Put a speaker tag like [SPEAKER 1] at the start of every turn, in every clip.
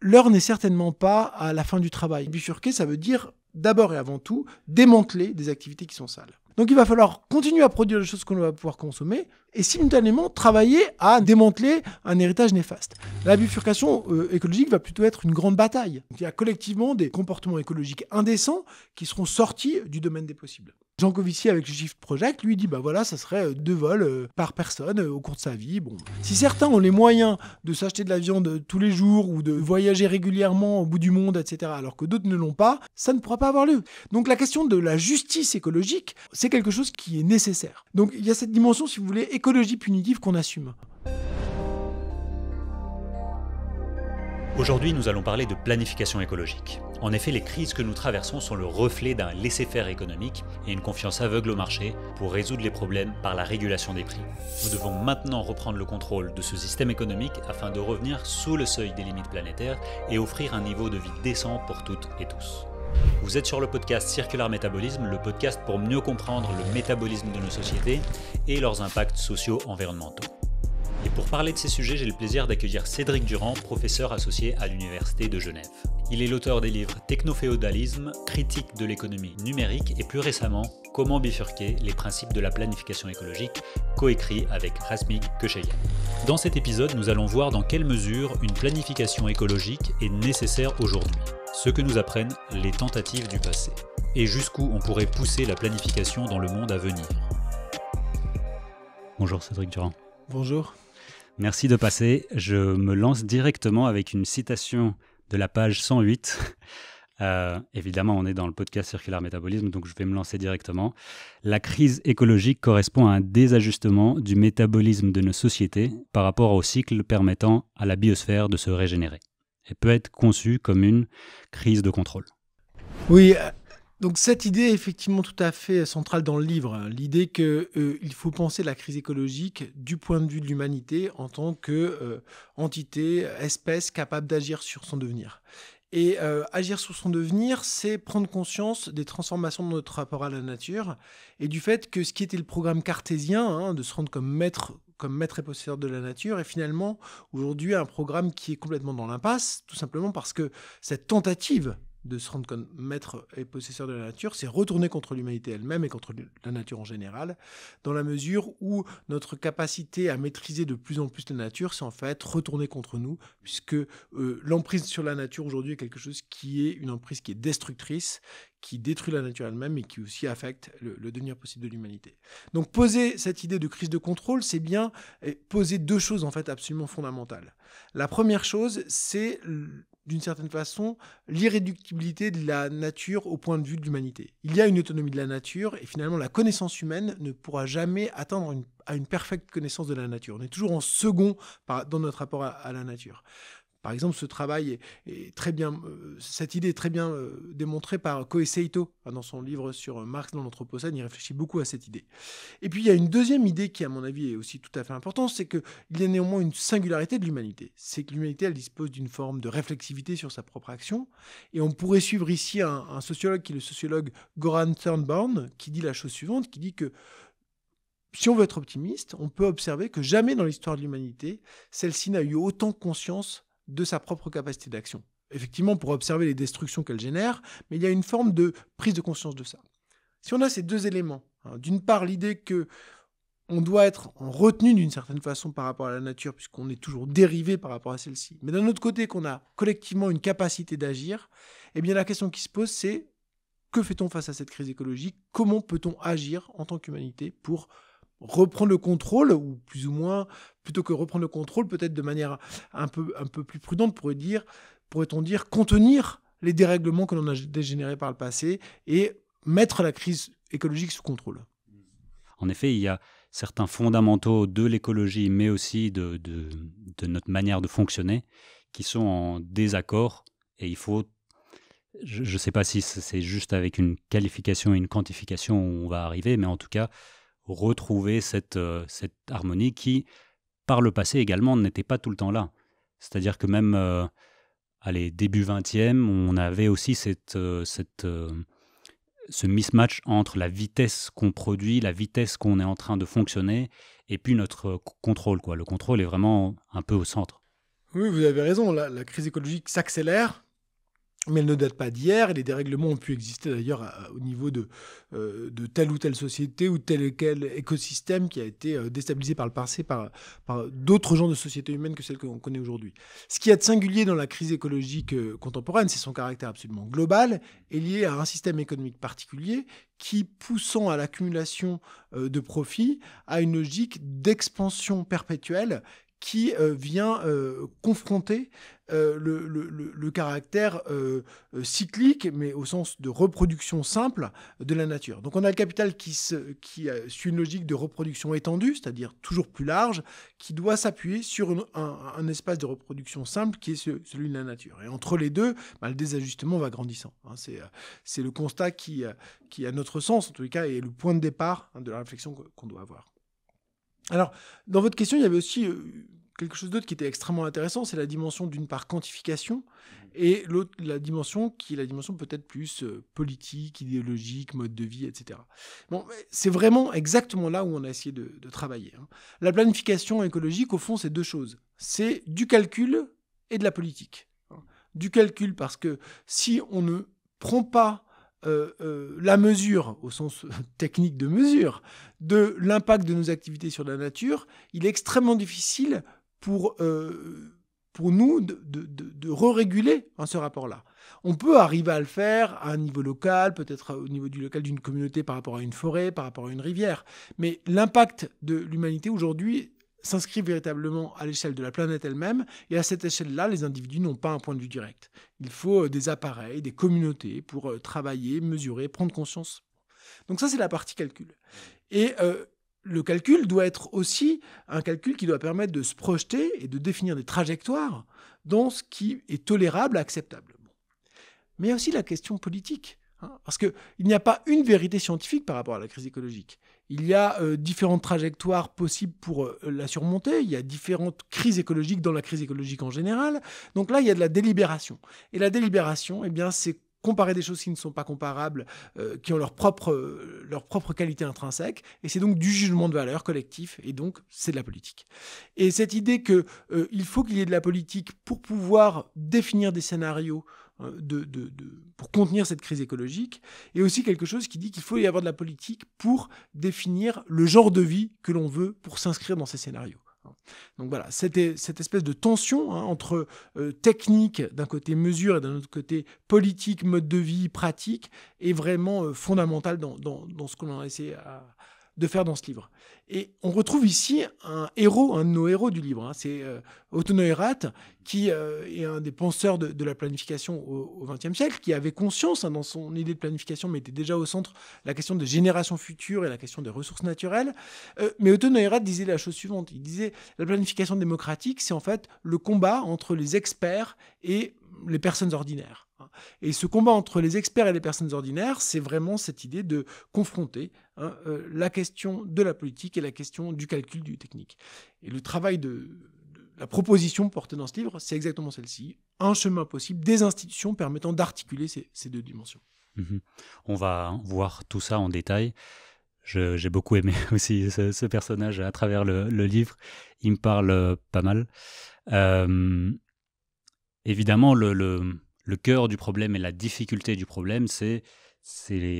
[SPEAKER 1] l'heure n'est certainement pas à la fin du travail. Bifurquer, ça veut dire d'abord et avant tout démanteler des activités qui sont sales. Donc il va falloir continuer à produire des choses qu'on va pouvoir consommer et simultanément travailler à démanteler un héritage néfaste. La bifurcation euh, écologique va plutôt être une grande bataille. il y a collectivement des comportements écologiques indécents qui seront sortis du domaine des possibles. Jean Covici avec le Shift Project, lui dit bah voilà, ça serait euh, deux vols euh, par personne euh, au cours de sa vie. Bon, si certains ont les moyens de s'acheter de la viande tous les jours ou de voyager régulièrement au bout du monde, etc., alors que d'autres ne l'ont pas, ça ne pourra pas avoir lieu. Donc la question de la justice écologique, c'est quelque chose qui est nécessaire. Donc il y a cette dimension, si vous voulez, écologie punitive qu'on assume.
[SPEAKER 2] Aujourd'hui, nous allons parler de planification écologique. En effet, les crises que nous traversons sont le reflet d'un laisser-faire économique et une confiance aveugle au marché pour résoudre les problèmes par la régulation des prix. Nous devons maintenant reprendre le contrôle de ce système économique afin de revenir sous le seuil des limites planétaires et offrir un niveau de vie décent pour toutes et tous. Vous êtes sur le podcast Circular Métabolisme, le podcast pour mieux comprendre le métabolisme de nos sociétés et leurs impacts sociaux environnementaux. Et pour parler de ces sujets, j'ai le plaisir d'accueillir Cédric Durand, professeur associé à l'Université de Genève. Il est l'auteur des livres Technoféodalisme, Critique de l'économie numérique et plus récemment Comment bifurquer les principes de la planification écologique, coécrit avec Rasmig Köcheyan. Dans cet épisode, nous allons voir dans quelle mesure une planification écologique est nécessaire aujourd'hui, ce que nous apprennent les tentatives du passé, et jusqu'où on pourrait pousser la planification dans le monde à venir. Bonjour Cédric Durand.
[SPEAKER 1] Bonjour.
[SPEAKER 2] Merci de passer. Je me lance directement avec une citation de la page 108. Euh, évidemment, on est dans le podcast Circular Métabolisme, donc je vais me lancer directement. La crise écologique correspond à un désajustement du métabolisme de nos sociétés par rapport au cycle permettant à la biosphère de se régénérer et peut être conçue comme une crise de contrôle.
[SPEAKER 1] Oui, donc cette idée est effectivement tout à fait centrale dans le livre, l'idée qu'il euh, faut penser la crise écologique du point de vue de l'humanité en tant qu'entité, euh, espèce capable d'agir sur son devenir. Et euh, agir sur son devenir, c'est prendre conscience des transformations de notre rapport à la nature et du fait que ce qui était le programme cartésien, hein, de se rendre comme maître, comme maître et possesseur de la nature, est finalement aujourd'hui un programme qui est complètement dans l'impasse, tout simplement parce que cette tentative de se rendre comme maître et possesseur de la nature, c'est retourner contre l'humanité elle-même et contre la nature en général, dans la mesure où notre capacité à maîtriser de plus en plus la nature, c'est en fait retourner contre nous, puisque euh, l'emprise sur la nature aujourd'hui est quelque chose qui est une emprise qui est destructrice, qui détruit la nature elle-même et qui aussi affecte le, le devenir possible de l'humanité. Donc poser cette idée de crise de contrôle, c'est bien poser deux choses en fait absolument fondamentales. La première chose, c'est d'une certaine façon, l'irréductibilité de la nature au point de vue de l'humanité. Il y a une autonomie de la nature et finalement la connaissance humaine ne pourra jamais atteindre une, à une parfaite connaissance de la nature. On est toujours en second dans notre rapport à la nature. Par exemple, ce travail est, très bien, euh, cette idée est très bien euh, démontrée par Koei Seito dans son livre sur Marx dans l'Anthropocène. Il réfléchit beaucoup à cette idée. Et puis il y a une deuxième idée qui, à mon avis, est aussi tout à fait importante, c'est qu'il y a néanmoins une singularité de l'humanité. C'est que l'humanité, elle dispose d'une forme de réflexivité sur sa propre action. Et on pourrait suivre ici un, sociologue qui est le sociologue Goran Thurnborn, qui dit la chose suivante, qui dit que si on veut être optimiste, on peut observer que jamais dans l'histoire de l'humanité, celle-ci n'a eu autant conscience de sa propre capacité d'action. Effectivement, pour observer les destructions qu'elle génère, mais il y a une forme de prise de conscience de ça. Si on a ces deux éléments, hein, d'une part l'idée que on doit être retenu d'une certaine façon par rapport à la nature, puisqu'on est toujours dérivé par rapport à celle-ci, mais d'un autre côté qu'on a collectivement une capacité d'agir, eh bien la question qui se pose, c'est que fait-on face à cette crise écologique? Comment peut-on agir en tant qu'humanité pour reprendre le contrôle, ou plus ou moins, plutôt que reprendre le contrôle, peut-être de manière un peu, un peu plus prudente, pourrait dire, pourrait-on dire, contenir les dérèglements que l'on a dégénérés par le passé et mettre la crise écologique sous contrôle.
[SPEAKER 2] En effet, il y a certains fondamentaux de l'écologie, mais aussi de, de, de, notre manière de fonctionner, qui sont en désaccord, et il faut... Je ne sais pas si c'est juste avec une qualification et une quantification où on va arriver, mais en tout cas, retrouver cette, euh, cette harmonie qui, par le passé également, n'était pas tout le temps là. C'est-à-dire que même, euh, allez, début 20e, on avait aussi cette, euh, cette, ce mismatch entre la vitesse qu'on produit, la vitesse qu'on est en train de fonctionner, et puis notre contrôle. Quoi. Le contrôle est vraiment un peu au centre.
[SPEAKER 1] Oui, vous avez raison, la crise écologique s'accélère mais elle ne date pas d'hier, et les dérèglements ont pu exister d'ailleurs au niveau de, euh, de telle ou telle société ou tel ou tel écosystème qui a été euh, déstabilisé par le passé par, d'autres genres de sociétés humaines que celles qu'on connaît aujourd'hui. Ce qui est de singulier dans la crise écologique euh, contemporaine, c'est son caractère absolument global et lié à un système économique particulier qui, poussant à l'accumulation de profits, a une logique d'expansion perpétuelle qui euh, vient euh, confronter euh, le, caractère cyclique, mais au sens de reproduction simple de la nature. Donc on a le capital qui, suit une logique de reproduction étendue, c'est-à-dire toujours plus large, qui doit s'appuyer sur un, espace de reproduction simple qui est celui de la nature. Et entre les deux, bah, le désajustement va grandissant. Hein. C'est le constat qui, qui, à notre sens, en les cas, est le point de départ hein, de la réflexion qu'on doit avoir. Alors, dans votre question, il y avait aussi euh, quelque chose d'autre qui était extrêmement intéressant, c'est la dimension d'une part quantification et l'autre la dimension qui est la dimension peut-être plus euh, politique, idéologique, mode de vie, etc. Bon, c'est vraiment exactement là où on a essayé de, travailler. Hein. La planification écologique, au fond, c'est deux choses. C'est du calcul et de la politique. Hein. Du calcul parce que si on ne prend pas euh, euh, la mesure, au sens technique de mesure, de l'impact de nos activités sur la nature, il est extrêmement difficile pour, euh, pour nous de, de, de, re-réguler hein, ce rapport-là. On peut arriver à le faire à un niveau local, peut-être au niveau du local d'une communauté par rapport à une forêt, par rapport à une rivière. Mais l'impact de l'humanité aujourd'hui s'inscrit véritablement à l'échelle de la planète elle-même, et à cette échelle-là, les individus n'ont pas un point de vue direct. Il faut euh, des appareils, des communautés pour euh, travailler, mesurer, prendre conscience. Donc ça, c'est la partie calcul. Et euh, le calcul doit être aussi un calcul qui doit permettre de se projeter et de définir des trajectoires dans ce qui est tolérable, acceptable. Mais il y a aussi la question politique. Hein, parce qu'il n'y a pas une vérité scientifique par rapport à la crise écologique. Il y a euh, différentes trajectoires possibles pour euh, la surmonter. Il y a différentes crises écologiques dans la crise écologique en général. Donc là, il y a de la délibération. Et la délibération, eh bien, c'est comparer des choses qui ne sont pas comparables, euh, qui ont leur propre, leur propre qualité intrinsèque, et c'est donc du jugement de valeur collectif, et donc c'est de la politique. Et cette idée qu'il il faut qu'il y ait de la politique pour pouvoir définir des scénarios euh, pour contenir cette crise écologique, et aussi quelque chose qui dit qu'il faut y avoir de la politique pour définir le genre de vie que l'on veut pour s'inscrire dans ces scénarios. Donc voilà, cette, espèce de tension hein, entre euh, technique d'un côté, mesure, et d'un autre côté, politique, mode de vie, pratique, est vraiment euh, fondamentale dans, dans, ce qu'on a essayé à, de faire dans ce livre. Et on retrouve ici un héros, un de nos héros du livre. Hein. c'est euh, Otto Neurath, qui euh, est un des penseurs de, la planification au XXe siècle, qui avait conscience hein, dans son idée de planification, mettait déjà au centre la question des générations futures et la question des ressources naturelles. Euh, mais Otto Neurath disait la chose suivante. Il disait la planification démocratique, c'est en fait le combat entre les experts et les personnes ordinaires. Hein. Et ce combat entre les experts et les personnes ordinaires, c'est vraiment cette idée de confronter hein, euh, la question de la politique et la question du calcul du technique. Et le travail de, la proposition portée dans ce livre, c'est exactement celle-ci. Un chemin possible, des institutions permettant d'articuler ces, deux dimensions.
[SPEAKER 2] Mhm. On va voir tout ça en détail. J'ai beaucoup aimé aussi ce, personnage à travers le, livre. Il me parle euh, pas mal. Euh, évidemment, le, cœur du problème et la difficulté du problème, c'est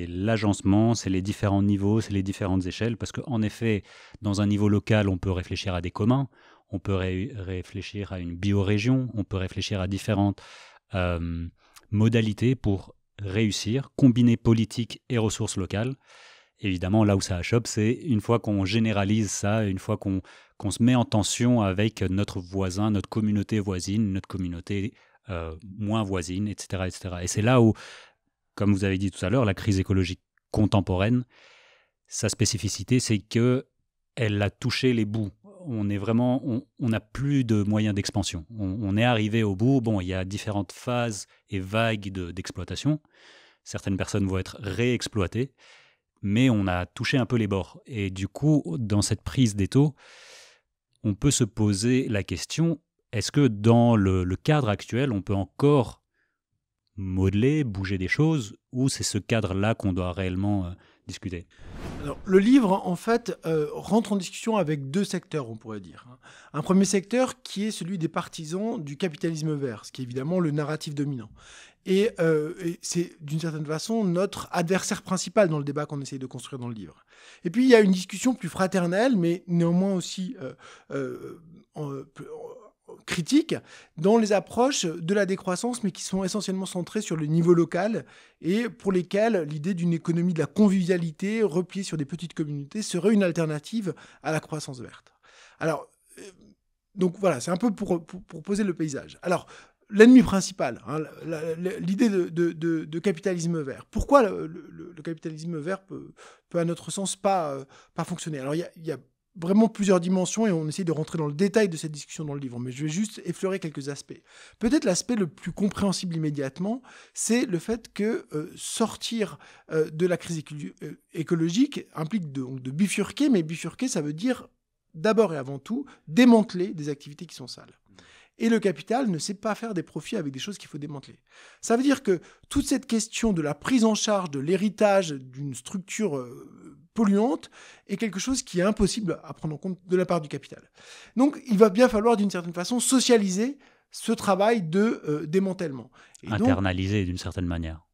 [SPEAKER 2] l'agencement, c'est les différents niveaux, c'est les différentes échelles, parce qu'en effet, dans un niveau local, on peut réfléchir à des communs, on peut réfléchir à une biorégion, on peut réfléchir à différentes euh, modalités pour réussir, combiner politique et ressources locales. Évidemment, là où ça achoppe, c'est une fois qu'on généralise ça, une fois qu'on se met en tension avec notre voisin, notre communauté voisine, notre communauté moins voisine, etc. etc. Et c'est là où, comme vous avez dit tout à l'heure, la crise écologique contemporaine, sa spécificité, c'est que elle a touché les bouts. On est vraiment, on n'a plus de moyens d'expansion. On, est arrivé au bout. Bon, il y a différentes phases et vagues d'exploitation. Certaines personnes vont être réexploitées, mais on a touché un peu les bords. Et du coup, dans cette prise des taux, on peut se poser la question, est-ce que dans le, cadre actuel, on peut encore modeler, bouger des choses, ou c'est ce cadre-là qu'on doit réellement euh, discuter?
[SPEAKER 1] Le livre, en fait, euh, rentre en discussion avec deux secteurs, on pourrait dire. Hein. Un premier secteur qui est celui des partisans du capitalisme vert, ce qui est évidemment le narratif dominant. Et, euh, c'est d'une certaine façon notre adversaire principal dans le débat qu'on essaye de construire dans le livre. Et puis il y a une discussion plus fraternelle, mais néanmoins aussi critiques dans les approches de la décroissance, mais qui sont essentiellement centrées sur le niveau local et pour lesquelles l'idée d'une économie de la convivialité repliée sur des petites communautés serait une alternative à la croissance verte. Alors, euh, donc voilà, c'est un peu pour, pour, poser le paysage. Alors, l'ennemi principal, hein, l'idée de, capitalisme vert. Pourquoi le, capitalisme vert peut, peut, à notre sens, pas, euh, pas fonctionner? Alors, il y a vraiment plusieurs dimensions et on essaie de rentrer dans le détail de cette discussion dans le livre, mais je vais juste effleurer quelques aspects. Peut-être l'aspect le plus compréhensible immédiatement, c'est le fait que euh, sortir euh, de la crise euh, écologique implique de, de bifurquer, mais bifurquer, ça veut dire d'abord et avant tout démanteler des activités qui sont sales. Et le capital ne sait pas faire des profits avec des choses qu'il faut démanteler. Ça veut dire que toute cette question de la prise en charge de l'héritage d'une structure polluante est quelque chose qui est impossible à prendre en compte de la part du capital. Donc il va bien falloir d'une certaine façon socialiser ce travail de euh, démantèlement.
[SPEAKER 2] Internaliser d'une certaine manière.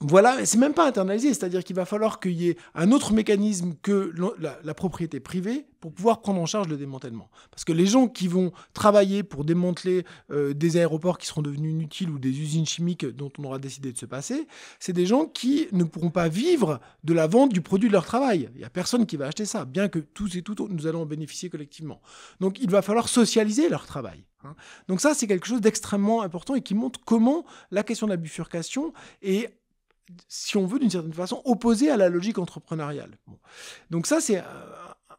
[SPEAKER 1] Voilà, c'est même pas internalisé, c'est-à-dire qu'il va falloir qu'il y ait un autre mécanisme que la, propriété privée pour pouvoir prendre en charge le démantèlement. Parce que les gens qui vont travailler pour démanteler euh, des aéroports qui seront devenus inutiles ou des usines chimiques dont on aura décidé de se passer, c'est des gens qui ne pourront pas vivre de la vente du produit de leur travail. Il n'y a personne qui va acheter ça, bien que tous et toutes nous allons en bénéficier collectivement. Donc il va falloir socialiser leur travail. Hein. Donc ça, c'est quelque chose d'extrêmement important et qui montre comment la question de la bifurcation est si on veut, d'une certaine façon, opposé à la logique entrepreneuriale. Donc ça, c'est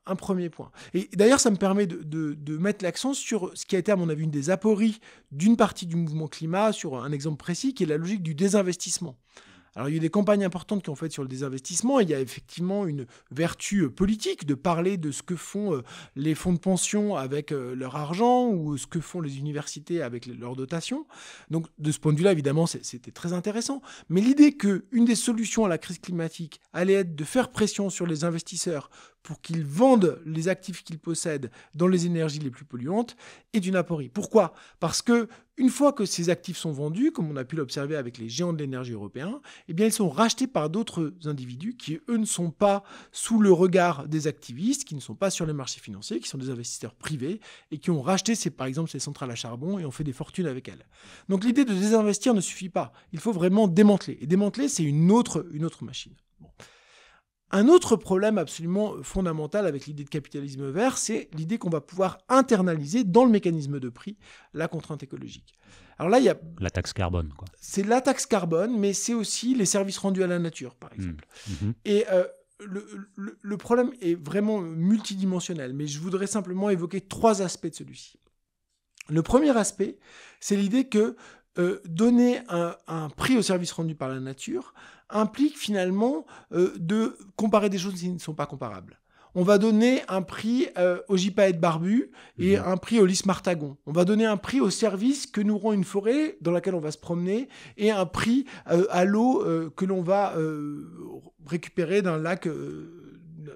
[SPEAKER 1] un premier point. Et d'ailleurs, ça me permet de, mettre l'accent sur ce qui a été, à mon avis, une des apories d'une partie du mouvement climat, sur un exemple précis, qui est la logique du désinvestissement. Alors il y a des campagnes importantes qui ont fait sur le désinvestissement. Il y a effectivement une vertu euh, politique de parler de ce que font euh, les fonds de pension avec euh, leur argent ou ce que font les universités avec leurs dotations. Donc de ce point de vue-là, évidemment, c'était très intéressant. Mais l'idée qu'une des solutions à la crise climatique allait être de faire pression sur les investisseurs pour qu'ils vendent les actifs qu'ils possèdent dans les énergies les plus polluantes est d'une aporie. Pourquoi? Parce que une fois que ces actifs sont vendus, comme on a pu l'observer avec les géants de l'énergie européens, eh bien ils sont rachetés par d'autres individus qui eux ne sont pas sous le regard des activistes, qui ne sont pas sur les marchés financiers, qui sont des investisseurs privés et qui ont racheté ces, par exemple ces centrales à charbon et ont fait des fortunes avec elles. Donc l'idée de désinvestir ne suffit pas. Il faut vraiment démanteler. Et démanteler, c'est une autre, une autre machine. Un autre problème absolument fondamental avec l'idée de capitalisme vert, c'est l'idée qu'on va pouvoir internaliser dans le mécanisme de prix la contrainte écologique.
[SPEAKER 2] Alors là, il y a la taxe carbone.
[SPEAKER 1] C'est la taxe carbone, mais c'est aussi les services rendus à la nature, par exemple. Mmh. Mmh. Et euh, le, problème est vraiment multidimensionnel, mais je voudrais simplement évoquer trois aspects de celui-ci. Le premier aspect, c'est l'idée que euh, donner un, un, prix aux services rendus par la nature implique finalement euh, de comparer des choses qui ne sont pas comparables. On va donner un prix euh, au gypaète barbu et un prix au lys martagon. On va donner un prix au service que nous rend une forêt dans laquelle on va se promener et un prix euh, à l'eau que l'on va récupérer d'un lac,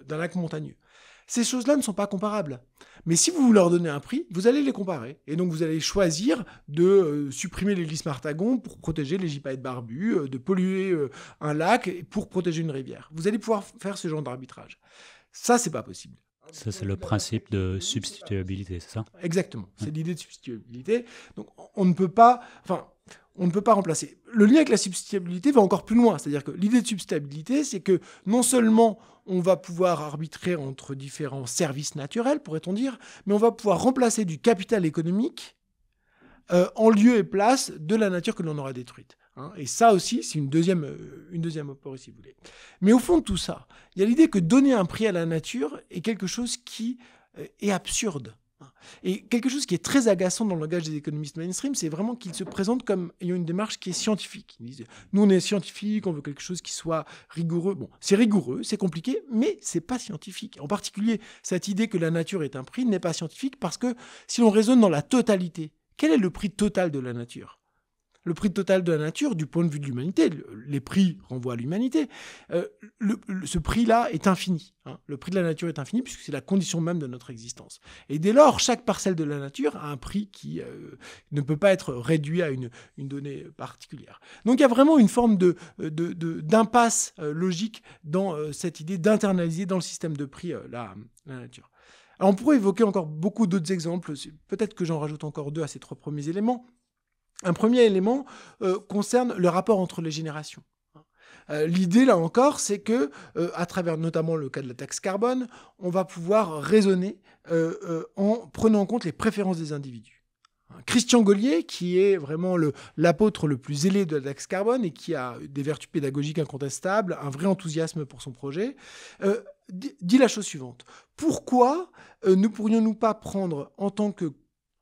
[SPEAKER 1] d'un lac montagneux. Ces choses-là ne sont pas comparables. Mais si vous leur donnez un prix, vous allez les comparer. Et donc vous allez choisir de euh, supprimer l'église Martagon pour protéger les gypaètes barbus, euh, de polluer euh, un lac pour protéger une rivière. Vous allez pouvoir faire ce genre d'arbitrage. Ça, c'est pas possible.
[SPEAKER 2] Ça, c'est le principe de substituabilité, c'est ça?
[SPEAKER 1] Exactement. C'est l'idée de substituabilité. Donc, on ne peut pas. Enfin, on ne peut pas remplacer. Le lien avec la substituabilité va encore plus loin. C'est-à-dire que l'idée de substituabilité, c'est que non seulement on va pouvoir arbitrer entre différents services naturels, pourrait-on dire, mais on va pouvoir remplacer du capital économique euh, en lieu et place de la nature que l'on aura détruite. Hein. Et ça aussi, c'est une deuxième, euh, une deuxième si vous voulez. Mais au fond de tout ça, il y a l'idée que donner un prix à la nature est quelque chose qui euh, est absurde. Et quelque chose qui est très agaçant dans le langage des économistes mainstream, c'est vraiment qu'ils se présentent comme ayant une démarche qui est scientifique. Ils disent, nous on est scientifique, on veut quelque chose qui soit rigoureux. Bon, c'est rigoureux, c'est compliqué, mais c'est pas scientifique. En particulier, cette idée que la nature est un prix n'est pas scientifique parce que si l'on raisonne dans la totalité, quel est le prix total de la nature? Le prix total de la nature du point de vue de l'humanité, les prix renvoient à l'humanité, euh, ce prix-là est infini. Hein. Le prix de la nature est infini puisque c'est la condition même de notre existence. Et dès lors, chaque parcelle de la nature a un prix qui euh, ne peut pas être réduit à une, donnée particulière. Donc il y a vraiment une forme d'impasse de, logique dans cette idée d'internaliser dans le système de prix la nature. On pourrait évoquer encore beaucoup d'autres exemples, peut-être que j'en rajoute encore deux à ces trois premiers éléments. Un premier élément euh, concerne le rapport entre les générations. Euh, l'idée, là encore, c'est que, euh, à travers notamment le cas de la taxe carbone, on va pouvoir raisonner en prenant en compte les préférences des individus. Christian Gollier, qui est vraiment l'apôtre le, plus zélé de la taxe carbone et qui a des vertus pédagogiques incontestables, un vrai enthousiasme pour son projet, dit la chose suivante. Pourquoi ne pourrions-nous pas prendre en tant que,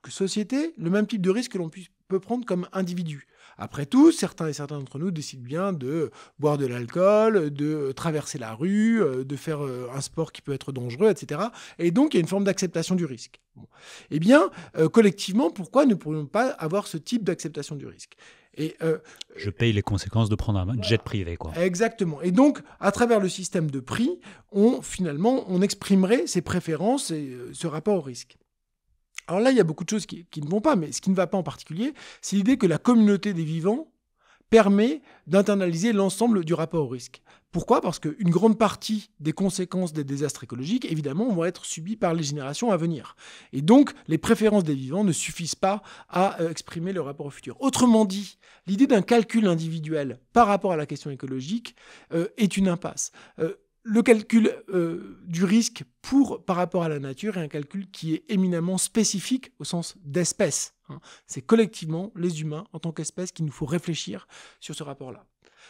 [SPEAKER 1] que, société le même type de risque que l'on puisse peut prendre comme individu. Après tout, certains et certains d'entre nous décident bien de boire de l'alcool, de traverser la rue, euh, de faire euh, un sport qui peut être dangereux, etc. Et donc, il y a une forme d'acceptation du risque. Eh bien, euh, collectivement, pourquoi ne pourrions pas avoir ce type d'acceptation du risque?
[SPEAKER 2] Et je paye les conséquences de prendre un jet privé, quoi.
[SPEAKER 1] Exactement. Et donc, à travers le système de prix, on finalement on exprimerait ses préférences et ce rapport au risque. Alors là, il y a beaucoup de choses qui, ne vont pas, mais ce qui ne va pas en particulier, c'est l'idée que la communauté des vivants permet d'internaliser l'ensemble du rapport au risque. Pourquoi? Parce qu'une grande partie des conséquences des désastres écologiques, évidemment, vont être subies par les générations à venir. Et donc, les préférences des vivants ne suffisent pas à euh, exprimer le rapport au futur. Autrement dit, l'idée d'un calcul individuel par rapport à la question écologique euh, est une impasse. Euh, le calcul euh, du risque pour, par rapport à la nature est un calcul qui est éminemment spécifique au sens d'espèce. Hein. C'est collectivement les humains en tant qu'espèce qu'il nous faut réfléchir sur ce rapport-là.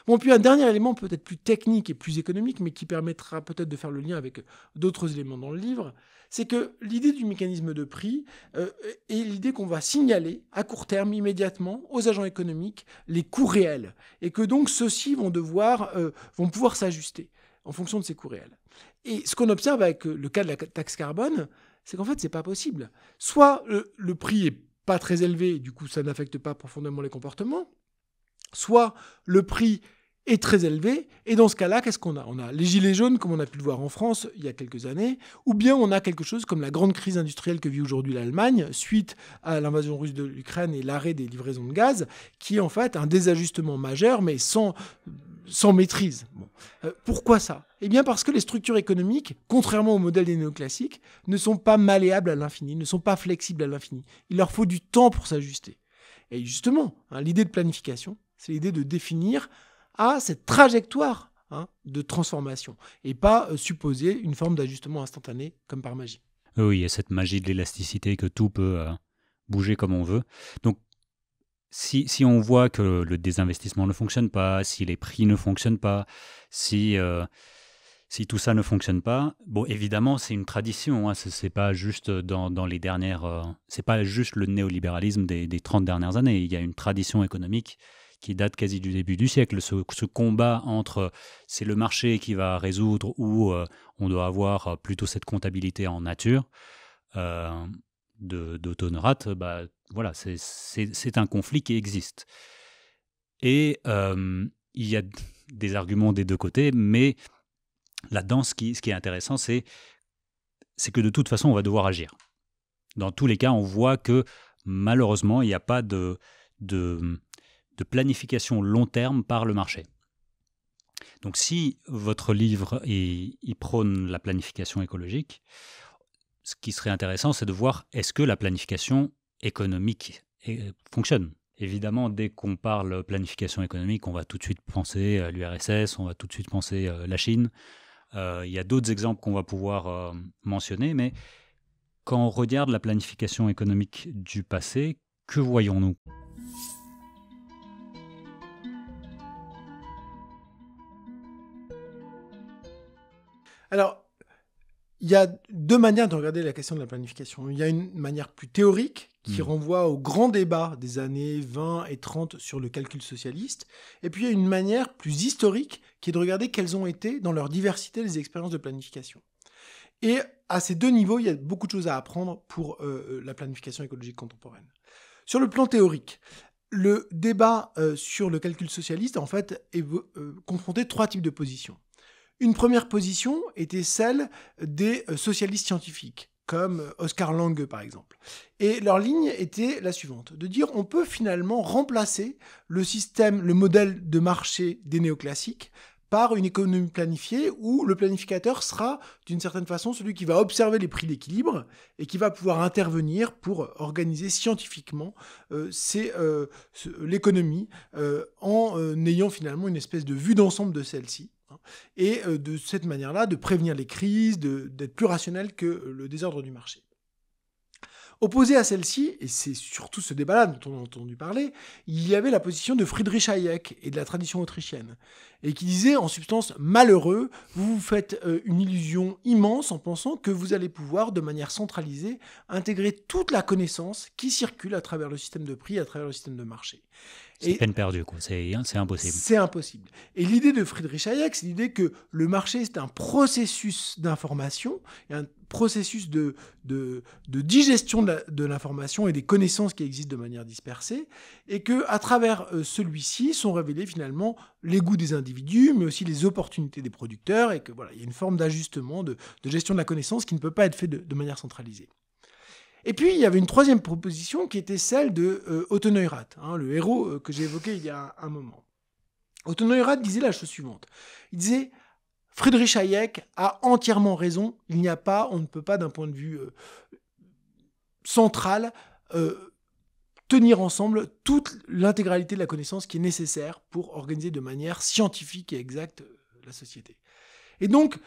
[SPEAKER 1] Bon, puis un dernier élément peut-être plus technique et plus économique, mais qui permettra peut-être de faire le lien avec d'autres éléments dans le livre, c'est que l'idée du mécanisme de prix euh, est l'idée qu'on va signaler à court terme immédiatement aux agents économiques les coûts réels, et que donc ceux-ci vont devoir, euh, vont pouvoir s'ajuster en fonction de ses coûts réels. Et ce qu'on observe avec le cas de la taxe carbone, c'est qu'en fait, c'est pas possible. Soit le, prix est pas très élevé, du coup, ça n'affecte pas profondément les comportements, soit le prix est très élevé, et dans ce cas-là, qu'est-ce qu'on a? On a les gilets jaunes, comme on a pu le voir en France il y a quelques années, ou bien on a quelque chose comme la grande crise industrielle que vit aujourd'hui l'Allemagne, suite à l'invasion russe de l'Ukraine et l'arrêt des livraisons de gaz, qui est en fait un désajustement majeur, mais sans sans maîtrise. Euh, pourquoi ça? Eh bien parce que les structures économiques, contrairement au modèle des néoclassiques, ne sont pas malléables à l'infini, ne sont pas flexibles à l'infini. Il leur faut du temps pour s'ajuster. Et justement, hein, l'idée de planification, c'est l'idée de définir à cette trajectoire hein, de transformation et pas euh, supposer une forme d'ajustement instantané comme par magie.
[SPEAKER 2] Oui, il y a cette magie de l'élasticité que tout peut euh, bouger comme on veut. Donc si, on voit que le désinvestissement ne fonctionne pas, si les prix ne fonctionnent pas, si, euh, tout ça ne fonctionne pas, bon, évidemment, c'est une tradition. Hein, c'est pas juste dans, les dernières, c'est pas juste le néolibéralisme des, des 30 dernières années. Il y a une tradition économique qui date quasi du début du siècle. Ce, combat entre c'est le marché qui va résoudre ou euh, on doit avoir plutôt cette comptabilité en nature d'autonorate, bah, voilà, c'est un conflit qui existe. Et il y a des arguments des deux côtés, mais là-dedans, ce qui, ce qui est intéressant, c'est que de toute façon, on va devoir agir. Dans tous les cas, on voit que malheureusement, il n'y a pas de, de, planification long terme par le marché. Donc si votre livre il prône la planification écologique, ce qui serait intéressant, c'est de voir est-ce que la planification économique fonctionne. Évidemment, dès qu'on parle planification économique, on va tout de suite penser à l'URSS, on va tout de suite penser à la Chine. Euh, il y a d'autres exemples qu'on va pouvoir euh, mentionner, mais quand on regarde la planification économique du passé, que voyons-nous?
[SPEAKER 1] Alors, il y a deux manières de regarder la question de la planification. Il y a une manière plus théorique qui hmm. renvoie au grand débat des années 20 et 30 sur le calcul socialiste. Et puis il y a une manière plus historique qui est de regarder quelles ont été, dans leur diversité, les expériences de planification. Et à ces deux niveaux, il y a beaucoup de choses à apprendre pour euh, la planification écologique contemporaine. Sur le plan théorique, le débat euh, sur le calcul socialiste, en fait, est euh, confronté trois types de positions. Une première position était celle des euh, socialistes scientifiques, comme Oscar Lange par exemple. Et leur ligne était la suivante, de dire on peut finalement remplacer le système, le modèle de marché des néoclassiques par une économie planifiée où le planificateur sera d'une certaine façon celui qui va observer les prix d'équilibre et qui va pouvoir intervenir pour organiser scientifiquement euh, euh, l'économie euh, en ayant finalement une espèce de vue d'ensemble de celle-ci. Hein, et de cette manière-là, de prévenir les crises, d'être plus rationnel que le désordre du marché. Opposé à celle-ci, et c'est surtout ce débat-là dont on a entendu parler, il y avait la position de Friedrich Hayek et de la tradition autrichienne, et qui disait en substance malheureux, vous vous faites euh, une illusion immense en pensant que vous allez pouvoir, de manière centralisée, intégrer toute la connaissance qui circule à travers le système de prix, à travers le système de marché.
[SPEAKER 2] C'est peine perdue, quoi. C'est, impossible.
[SPEAKER 1] C'est impossible. Et l'idée de Friedrich Hayek, c'est l'idée que le marché, c'est un processus d'information, un processus de, de, digestion de l'information et des connaissances qui existent de manière dispersée, et que à travers euh, celui-ci sont révélés finalement les goûts des individus, mais aussi les opportunités des producteurs, et que voilà, il y a une forme d'ajustement, de, gestion de la connaissance qui ne peut pas être fait de, manière centralisée. Et puis, il y avait une troisième proposition qui était celle de euh, Otto Neurath, hein, le héros euh, que j'ai évoqué il y a un moment. Otto Neurath disait la chose suivante. Il disait Friedrich Hayek a entièrement raison. Il n'y a pas, on ne peut pas d'un point de vue euh, central euh, tenir ensemble toute l'intégralité de la connaissance qui est nécessaire pour organiser de manière scientifique et exacte la société. Et donc,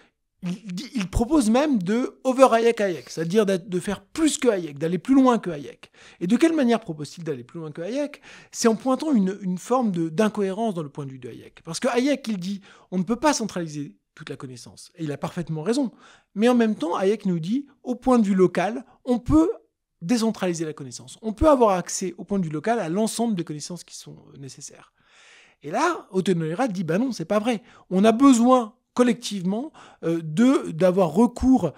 [SPEAKER 1] il, propose même de over Hayek c'est-à-dire de faire plus que Hayek, d'aller plus loin que Hayek. Et de quelle manière propose-t-il d'aller plus loin que Hayek? C'est en pointant une, forme d'incohérence dans le point de vue de Hayek. Parce que Hayek, il dit, on ne peut pas centraliser toute la connaissance. Et il a parfaitement raison. Mais en même temps, Hayek nous dit, au point de vue local, on peut décentraliser la connaissance. On peut avoir accès au point de vue local à l'ensemble des connaissances qui sont nécessaires. Et là, Autonomira dit, ben non, c'est pas vrai. On a besoin collectivement euh, d'avoir recours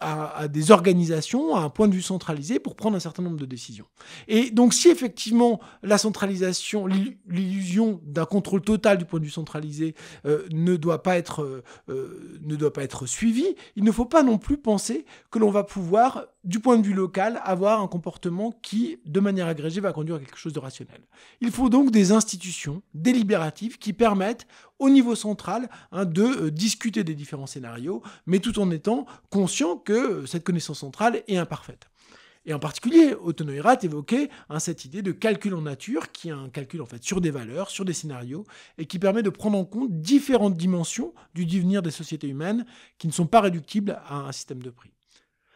[SPEAKER 1] à, des organisations, à un point de vue centralisé pour prendre un certain nombre de décisions. Et donc si effectivement la centralisation, l'illusion d'un contrôle total du point de vue centralisé euh, ne doit pas être euh, ne doit pas être suivie, il ne faut pas non plus penser que l'on va pouvoir du point de vue local avoir un comportement qui, de manière agrégée, va conduire à quelque chose de rationnel. Il faut donc des institutions délibératives qui permettent au niveau central hein, de euh, discuter des différents scénarios, mais tout en étant conscient que euh, cette connaissance centrale est imparfaite. Et en particulier, Autonoirat évoquait hein, cette idée de calcul en nature, qui est un calcul en fait sur des valeurs, sur des scénarios, et qui permet de prendre en compte différentes dimensions du devenir des sociétés humaines qui ne sont pas réductibles à un système de prix.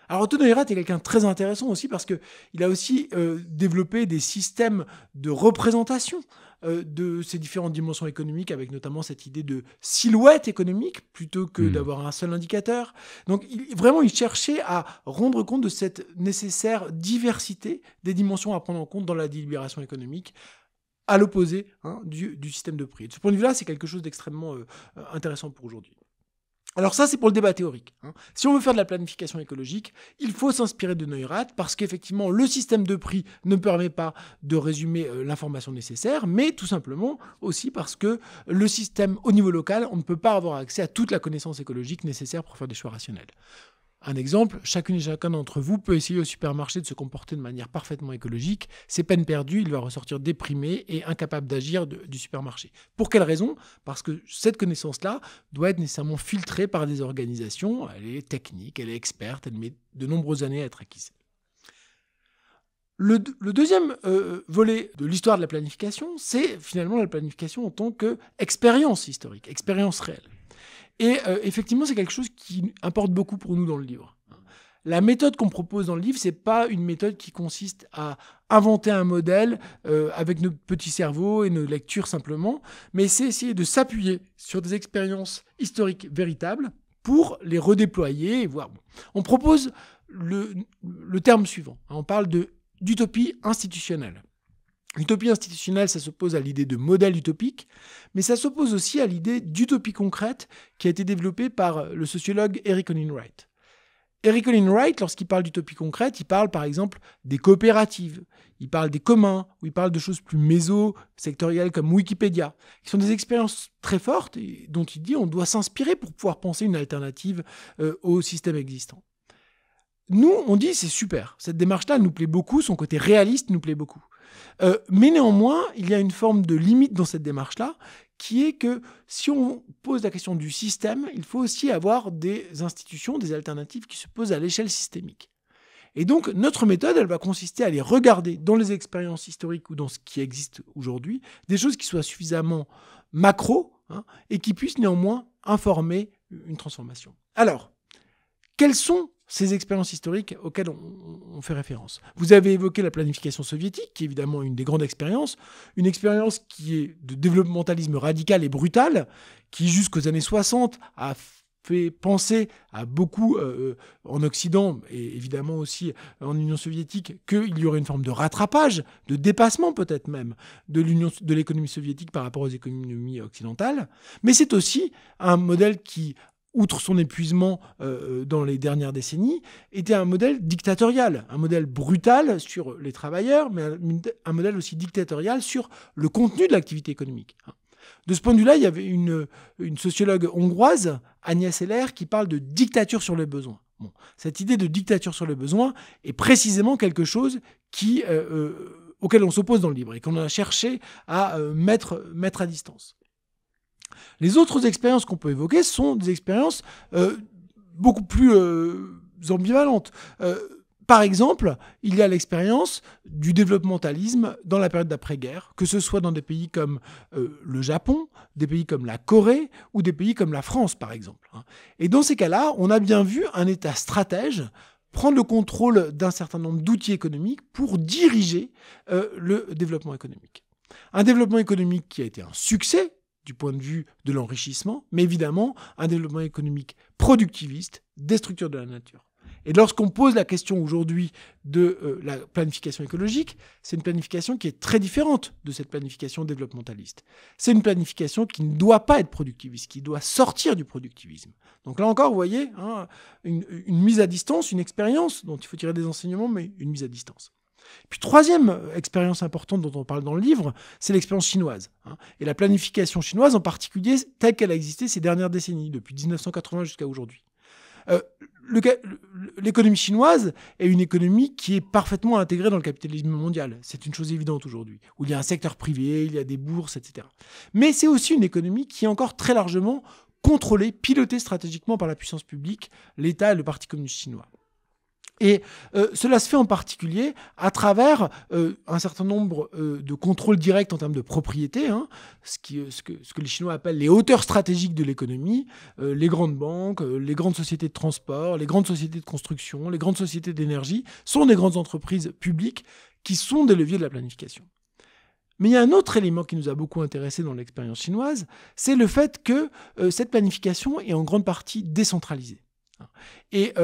[SPEAKER 1] Alors Otto est quelqu'un de très intéressant aussi parce qu'il a aussi euh, développé des systèmes de représentation euh, de ces différentes dimensions économiques, avec notamment cette idée de silhouette économique plutôt que hmm. d'avoir un seul indicateur. Donc vraiment, il cherchait à rendre compte de cette nécessaire diversité des dimensions à prendre en compte dans la délibération économique à l'opposé hein, du, système de prix. de ce point de vue-là, c'est quelque chose d'extrêmement euh, intéressant pour aujourd'hui. Alors ça, c'est pour le débat théorique. Hein. Si on veut faire de la planification écologique, il faut s'inspirer de Neurath parce qu'effectivement, le système de prix ne permet pas de résumer euh, l'information nécessaire, mais tout simplement aussi parce que le système au niveau local, on ne peut pas avoir accès à toute la connaissance écologique nécessaire pour faire des choix rationnels. Un exemple, chacune et chacun d'entre vous peut essayer au supermarché de se comporter de manière parfaitement écologique. C'est peine perdue, il va ressortir déprimé et incapable d'agir du supermarché. Pour quelle raison? Parce que cette connaissance-là doit être nécessairement filtrée par des organisations. Elle est technique, elle est experte, elle met de nombreuses années à être acquise. Le, deuxième euh, volet de l'histoire de la planification, c'est finalement la planification en tant qu'expérience historique, expérience réelle. Et euh, effectivement, c'est quelque chose qui importe beaucoup pour nous dans le livre. La méthode qu'on propose dans le livre, c'est pas une méthode qui consiste à inventer un modèle euh, avec nos petits cerveaux et nos lectures simplement, mais c'est essayer de s'appuyer sur des expériences historiques véritables pour les redéployer et voir. On propose le, le terme suivant. On parle d'utopie institutionnelle. L'utopie institutionnelle, ça s'oppose à l'idée de modèle utopique, mais ça s'oppose aussi à l'idée d'utopie concrète qui a été développée par le sociologue Eric Wright. Eric Olin Wright, lorsqu'il parle d'utopie concrète, il parle par exemple des coopératives, il parle des communs, ou il parle de choses plus méso-sectorielles comme Wikipédia, qui sont des expériences très fortes et dont il dit on doit s'inspirer pour pouvoir penser une alternative euh, au système existant. Nous, on dit c'est super, cette démarche-là nous plaît beaucoup, son côté réaliste nous plaît beaucoup. Euh, mais néanmoins, il y a une forme de limite dans cette démarche-là, qui est que si on pose la question du système, il faut aussi avoir des institutions, des alternatives qui se posent à l'échelle systémique. Et donc, notre méthode, elle va consister à aller regarder dans les expériences historiques ou dans ce qui existe aujourd'hui, des choses qui soient suffisamment macro hein, et qui puissent néanmoins informer une transformation. Alors, quelles sont ces expériences historiques auxquelles on, fait référence. Vous avez évoqué la planification soviétique, qui est évidemment une des grandes expériences, une expérience qui est de développementalisme radical et brutal, qui jusqu'aux années 60 a fait penser à beaucoup euh, en Occident et évidemment aussi en Union soviétique qu'il y aurait une forme de rattrapage, de dépassement peut-être même de l'Union de l'économie soviétique par rapport aux économies occidentales. Mais c'est aussi un modèle qui outre son épuisement euh, euh, dans les dernières décennies, était un modèle dictatorial, un modèle brutal sur les travailleurs, mais un, modèle aussi dictatorial sur le contenu de l'activité économique. De ce point de vue-là, il y avait une, sociologue hongroise, Agnès Heller, qui parle de dictature sur les besoins. cette idée de dictature sur les besoins est précisément quelque chose euh, auquel on s'oppose dans le livre et qu'on a cherché à mettre à distance. Les autres expériences qu'on peut évoquer sont des expériences euh, beaucoup plus euh, ambivalentes. Euh, par exemple, il y a l'expérience du développementalisme dans la période d'après-guerre, que ce soit dans des pays comme le Japon, des pays comme la Corée ou des pays comme la France, par exemple. Hein. Et dans ces cas-là, on a bien vu un État stratège prendre le contrôle d'un certain nombre d'outils économiques pour diriger le développement économique. Un développement économique qui a été un succès, du point de vue de l'enrichissement, mais évidemment un développement économique productiviste, destructeur de la nature. Et lorsqu'on pose la question aujourd'hui de euh, la planification écologique, c'est une planification qui est très différente de cette planification développementaliste. C'est une planification qui ne doit pas être productiviste, qui doit sortir du productivisme. Donc là encore, vous voyez, hein, une mise à distance, une expérience dont il faut tirer des enseignements, mais une mise à distance. Puis troisième euh, expérience importante dont on parle dans le livre, c'est l'expérience chinoise. Hein. et la planification chinoise en particulier telle qu'elle a existé ces dernières décennies, depuis 1980 jusqu'à aujourd'hui. Euh, l'économie chinoise est une économie qui est parfaitement intégrée dans le capitalisme mondial. C'est une chose évidente aujourd'hui, où il y a un secteur privé, il y a des bourses, etc. Mais c'est aussi une économie qui est encore très largement contrôlée, pilotée stratégiquement par la puissance publique, l'État et le Parti communiste chinois. Et euh, cela se fait en particulier à travers euh, un certain nombre euh, de contrôles directs en termes de propriété, hein, ce, que, les Chinois appellent les hauteurs stratégiques de l'économie, les grandes banques, les grandes sociétés de transport, les grandes sociétés de construction, les grandes sociétés d'énergie, sont des grandes entreprises publiques qui sont des leviers de la planification. Mais il y a un autre élément qui nous a beaucoup intéressé dans l'expérience chinoise, c'est le fait que cette planification est en grande partie décentralisée. Et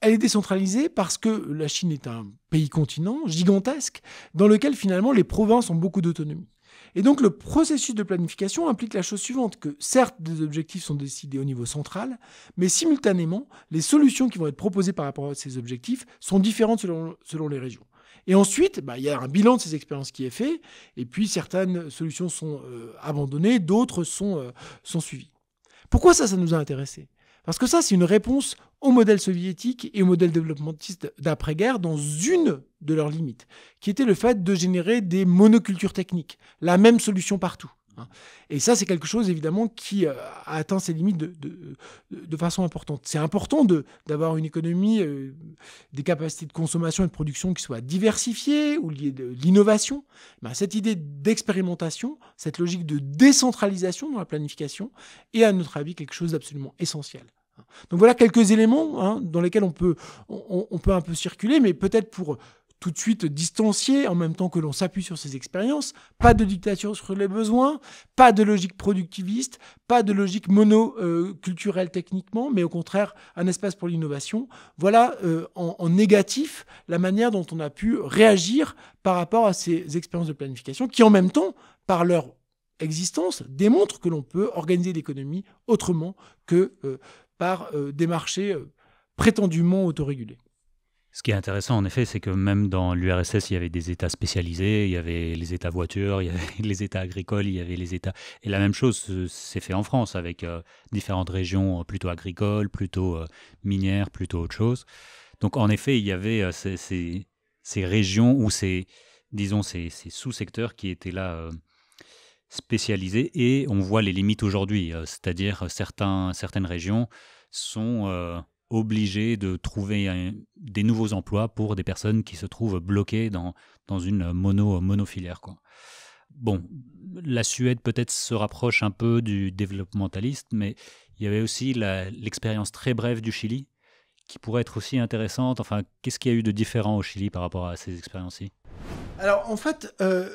[SPEAKER 1] elle est décentralisée parce que la Chine est un pays-continent gigantesque dans lequel finalement les provinces ont beaucoup d'autonomie. Et donc le processus de planification implique la chose suivante, que certes des objectifs sont décidés au niveau central, mais simultanément les solutions qui vont être proposées par rapport à ces objectifs sont différentes selon, selon les régions. Et ensuite, bah, il y a un bilan de ces expériences qui est fait, et puis certaines solutions sont euh, abandonnées, d'autres sont, euh, sont suivies. Pourquoi ça, ça nous a intéressés? Parce que ça, c'est une réponse au modèle soviétique et au modèle développementiste d'après-guerre dans une de leurs limites, qui était le fait de générer des monocultures techniques, la même solution partout. Hein. Et ça, c'est quelque chose, évidemment, qui euh, a atteint ses limites de, façon importante. C'est important d'avoir une économie, euh, des capacités de consommation et de production qui soient diversifiées ou liées de l'innovation. Ben, cette idée d'expérimentation, cette logique de décentralisation dans la planification est, à notre avis, quelque chose d'absolument essentiel. Donc voilà quelques éléments hein, dans lesquels on peut, un peu circuler, mais peut-être pour tout de suite distancier en même temps que l'on s'appuie sur ces expériences. Pas de dictature sur les besoins, pas de logique productiviste, pas de logique monoculturelle techniquement, mais au contraire un espace pour l'innovation. Voilà euh, en, en, négatif la manière dont on a pu réagir par rapport à ces expériences de planification qui en même temps, par leur existence, démontrent que l'on peut organiser l'économie autrement que euh, par euh, des marchés euh, prétendument autorégulé.
[SPEAKER 2] Ce qui est intéressant, en effet, c'est que même dans l'URSS, il y avait des États spécialisés, il y avait les États voitures, il y avait les États agricoles, il y avait les États... Et la même chose s'est fait en France, avec euh, différentes régions plutôt agricoles, plutôt minières, plutôt autre chose. Donc, en effet, il y avait ces, régions ou ces, disons, ces sous-secteurs qui étaient là spécialisés, et on voit les limites aujourd'hui, c'est-à-dire certains, certaines régions sont obligés de trouver des nouveaux emplois pour des personnes qui se trouvent bloquées dans, dans une mono, monofilière. Quoi. Bon, la Suède peut-être se rapproche un peu du développementaliste, mais il y avait aussi l'expérience très brève du Chili qui pourrait être aussi intéressante. Enfin, qu'est-ce qu'il y a eu de différent au Chili par rapport à ces expériences-ci?
[SPEAKER 1] Alors, en fait, euh,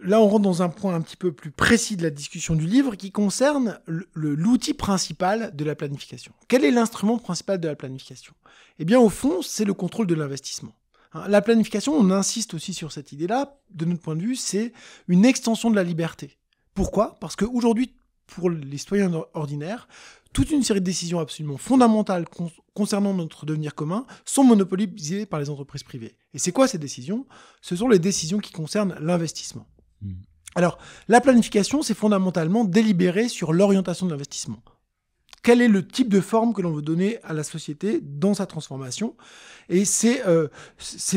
[SPEAKER 1] là, on rentre dans un point un petit peu plus précis de la discussion du livre qui concerne l'outil principal de la planification. Quel est l'instrument principal de la planification? Eh bien, au fond, c'est le contrôle de l'investissement. Hein, la planification, on insiste aussi sur cette idée-là, de notre point de vue, c'est une extension de la liberté. Pourquoi? Parce qu'aujourd'hui, pour les citoyens ordinaires, toute une série de décisions absolument fondamentales concernant notre devenir commun sont monopolisées par les entreprises privées. Et c'est quoi ces décisions? Ce sont les décisions qui concernent l'investissement. Hmm. Alors, la planification, c'est fondamentalement délibérer sur l'orientation de l'investissement. Quel est le type de forme que l'on veut donner à la société dans sa transformation? Et c'est euh,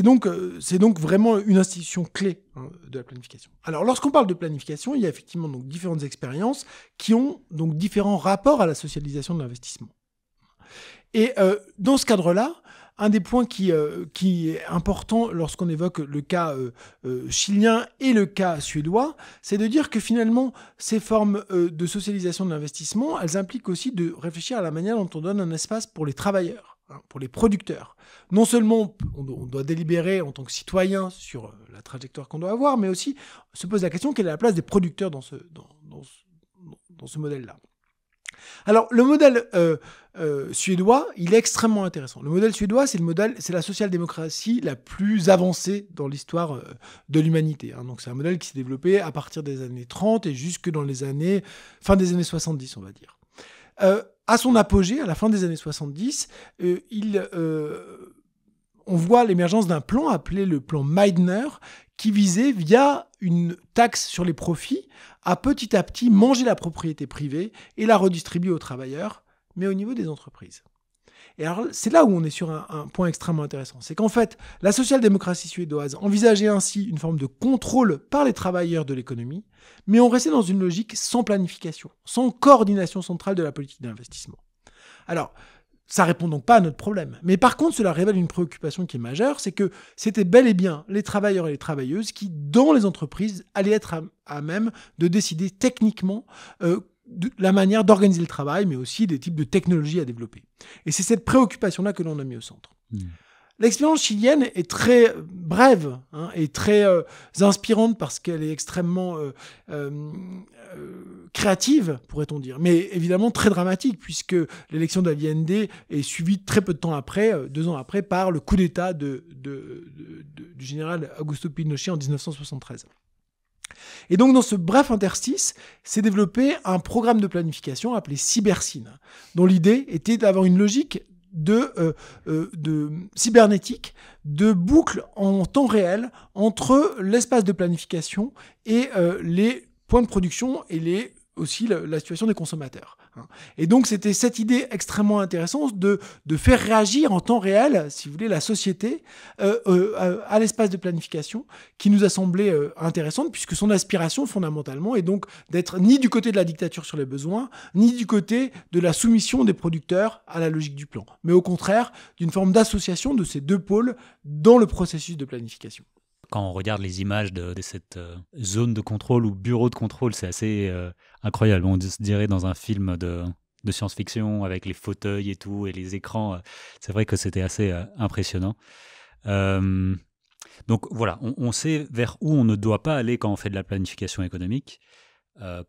[SPEAKER 1] donc, euh, donc vraiment une institution clé hein, de la planification. Alors, lorsqu'on parle de planification, il y a effectivement donc différentes expériences qui ont donc différents rapports à la socialisation de l'investissement. Et euh, dans ce cadre-là, un des points qui, euh, qui est important lorsqu'on évoque le cas euh, euh, chilien et le cas suédois, c'est de dire que finalement, ces formes de socialisation de l'investissement, elles impliquent aussi de réfléchir à la manière dont on donne un espace pour les travailleurs, hein, pour les producteurs. Non seulement on, doit délibérer en tant que citoyen sur la trajectoire qu'on doit avoir, mais aussi se pose la question quelle est la place des producteurs dans ce modèle-là? Alors, le modèle euh, euh, suédois, il est extrêmement intéressant. Le modèle suédois, c'est le modèle, c'est la social-démocratie la plus avancée dans l'histoire euh, de l'humanité. Hein. Donc, c'est un modèle qui s'est développé à partir des années 30 et jusque dans les années, fin des années 70, on va dire. à son apogée, à la fin des années 70, il, on voit l'émergence d'un plan appelé le plan Meidner, qui visait, via une taxe sur les profits, à petit à petit manger la propriété privée et la redistribuer aux travailleurs, mais au niveau des entreprises. Et alors, c'est là où on est sur un, point extrêmement intéressant. C'est qu'en fait, la social-démocratie suédoise envisageait ainsi une forme de contrôle par les travailleurs de l'économie, mais on restait dans une logique sans planification, sans coordination centrale de la politique d'investissement. Alors, ça répond donc pas à notre problème. Mais par contre, cela révèle une préoccupation qui est majeure, c'est que c'était bel et bien les travailleurs et les travailleuses qui, dans les entreprises, allaient être à, même de décider techniquement euh, de la manière d'organiser le travail, mais aussi des types de technologies à développer. Et c'est cette préoccupation-là que l'on a mis au centre. Mmh. L'expérience chilienne est très brève hein, et très euh, inspirante parce qu'elle est extrêmement euh, euh, créative, pourrait-on dire, mais évidemment très dramatique puisque l'élection d'Allende est suivie très peu de temps après, deux ans après, par le coup d'État du général Augusto Pinochet en 1973. Et donc, dans ce bref interstice, s'est développé un programme de planification appelé Cybersyn, dont l'idée était d'avoir une logique de, euh, euh, de cybernétique, de boucles en temps réel entre l'espace de planification et euh, les points de production et les aussi la, situation des consommateurs. Hein. Et donc c'était cette idée extrêmement intéressante de, de, faire réagir en temps réel, si vous voulez, la société euh, euh, à l'espace de planification qui nous a semblé euh, intéressante puisque son aspiration fondamentalement est donc d'être ni du côté de la dictature sur les besoins, ni du côté de la soumission des producteurs à la logique du plan, mais au contraire d'une forme d'association de ces deux pôles dans le processus de planification
[SPEAKER 2] quand on regarde les images de, cette euh, zone de contrôle ou bureau de contrôle, c'est assez euh, incroyable. On se dirait dans un film de, science-fiction avec les fauteuils et tout et les écrans. Euh, c'est vrai que c'était assez impressionnant. donc voilà, on, sait vers où on ne doit pas aller quand on fait de la planification économique.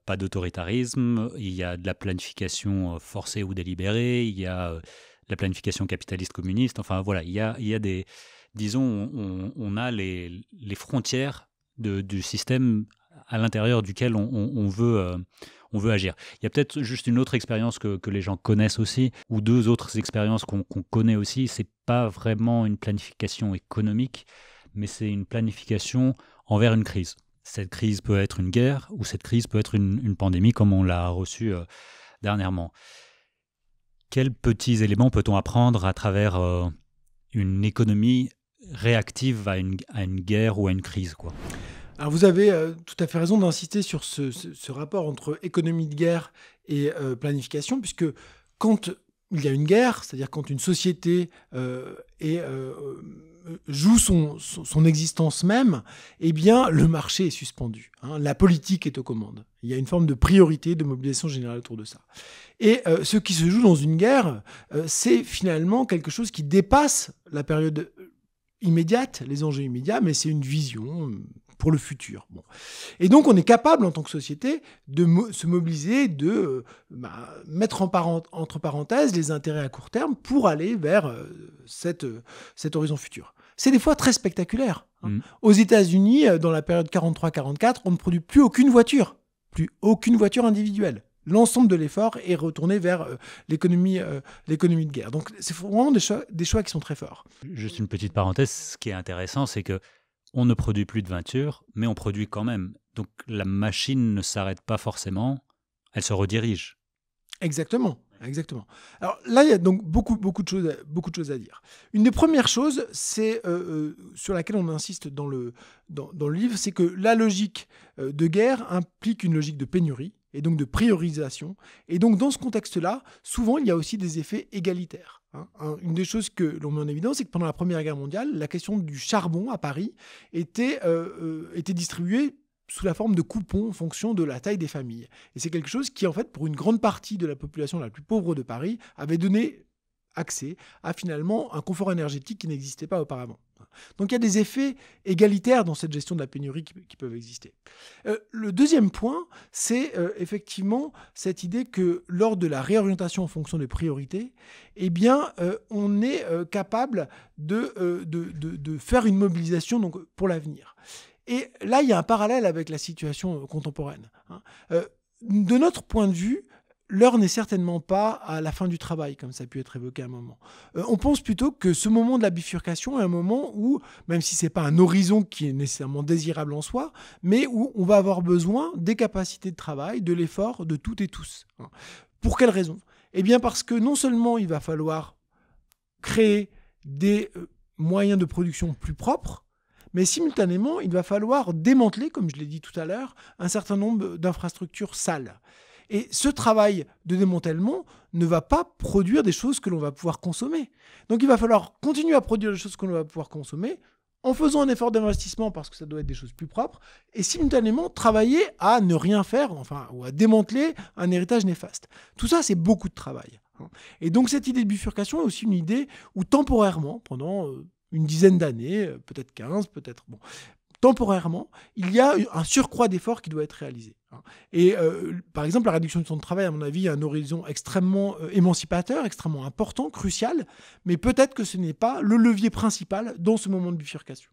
[SPEAKER 2] pas d'autoritarisme, il y a de la planification forcée ou délibérée, il y a de la planification capitaliste communiste, enfin voilà, il y a, il y a des, disons, on, a les, frontières du système à l'intérieur duquel on, veut, euh, on veut agir. Il y a peut-être juste une autre expérience que, les gens connaissent aussi, ou deux autres expériences qu'on connaît aussi. C'est pas vraiment une planification économique, mais c'est une planification envers une crise. Cette crise peut être une guerre ou cette crise peut être une, pandémie comme on l'a reçu euh, dernièrement. Quels petits éléments peut-on apprendre à travers euh, une économie réactive à une, à une, guerre ou à une crise quoi
[SPEAKER 1] alors vous avez euh, tout à fait raison d'insister sur ce, rapport entre économie de guerre et planification, puisque quand il y a une guerre, c'est-à-dire quand une société est joue son, son, existence même, eh bien, le marché est suspendu. Hein. la politique est aux commandes. Il y a une forme de priorité, de mobilisation générale autour de ça. Et euh, ce qui se joue dans une guerre, euh, c'est finalement quelque chose qui dépasse la période immédiate, les enjeux immédiats, mais c'est une vision pour le futur. Bon. Et donc on est capable en tant que société de se mobiliser, de euh, bah, mettre en entre parenthèses les intérêts à court terme pour aller vers euh, cette, euh, cet horizon futur. C'est des fois très spectaculaire. Hein. Mm. Aux États-Unis, dans la période 43-44, on ne produit plus aucune voiture, plus aucune voiture individuelle l'ensemble de l'effort est retourné vers l'économie, l'économie de guerre. Donc c'est vraiment des choix, des choix qui sont très forts.
[SPEAKER 2] Juste une petite parenthèse, ce qui est intéressant, c'est que on ne produit plus de voitures, mais on produit quand même. Donc la machine ne s'arrête pas forcément, elle se redirige.
[SPEAKER 1] Exactement. Exactement. Alors là, il y a donc beaucoup, beaucoup, de, choses, beaucoup de choses à dire. Une des premières choses, c'est euh, euh, sur laquelle on insiste dans le, dans, le livre, c'est que la logique euh, de guerre implique une logique de pénurie et donc de priorisation. Et donc dans ce contexte-là, souvent, il y a aussi des effets égalitaires. Hein, une des choses que l'on met en évidence, c'est que pendant la Première Guerre mondiale, la question du charbon à Paris était, euh, euh, était distribuée sous la forme de coupons en fonction de la taille des familles. Et c'est quelque chose qui, en fait, pour une grande partie de la population la plus pauvre de Paris, avait donné accès à finalement un confort énergétique qui n'existait pas auparavant. Donc il y a des effets égalitaires dans cette gestion de la pénurie qui, peuvent exister. Euh, le deuxième point, c'est euh, effectivement cette idée que lors de la réorientation en fonction des priorités, eh bien, euh, on est capable de, faire une mobilisation donc, pour l'avenir. Et là, il y a un parallèle avec la situation contemporaine. Hein. de notre point de vue, l'heure n'est certainement pas à la fin du travail, comme ça a pu être évoqué à un moment. Euh, on pense plutôt que ce moment de la bifurcation est un moment où, même si ce n'est pas un horizon qui est nécessairement désirable en soi, mais où on va avoir besoin des capacités de travail, de l'effort de toutes et tous. Hein. Pour quelle raison? Eh bien parce que non seulement il va falloir créer des euh, moyens de production plus propres, mais simultanément, il va falloir démanteler, comme je l'ai dit tout à l'heure, un certain nombre d'infrastructures sales. Et ce travail de démantèlement ne va pas produire des choses que l'on va pouvoir consommer. Donc il va falloir continuer à produire des choses que l'on va pouvoir consommer en faisant un effort d'investissement parce que ça doit être des choses plus propres, et simultanément travailler à ne rien faire, enfin, ou à démanteler un héritage néfaste. Tout ça, c'est beaucoup de travail. Hein. Et donc cette idée de bifurcation est aussi une idée où temporairement, pendant euh, une dizaine d'années, euh, peut-être 15, peut-être... Bon, temporairement, il y a un surcroît d'efforts qui doit être réalisé. Hein. Euh, par exemple, la réduction du temps de travail, à mon avis, a un horizon extrêmement euh, émancipateur, extrêmement important, crucial, mais peut-être que ce n'est pas le levier principal dans ce moment de bifurcation.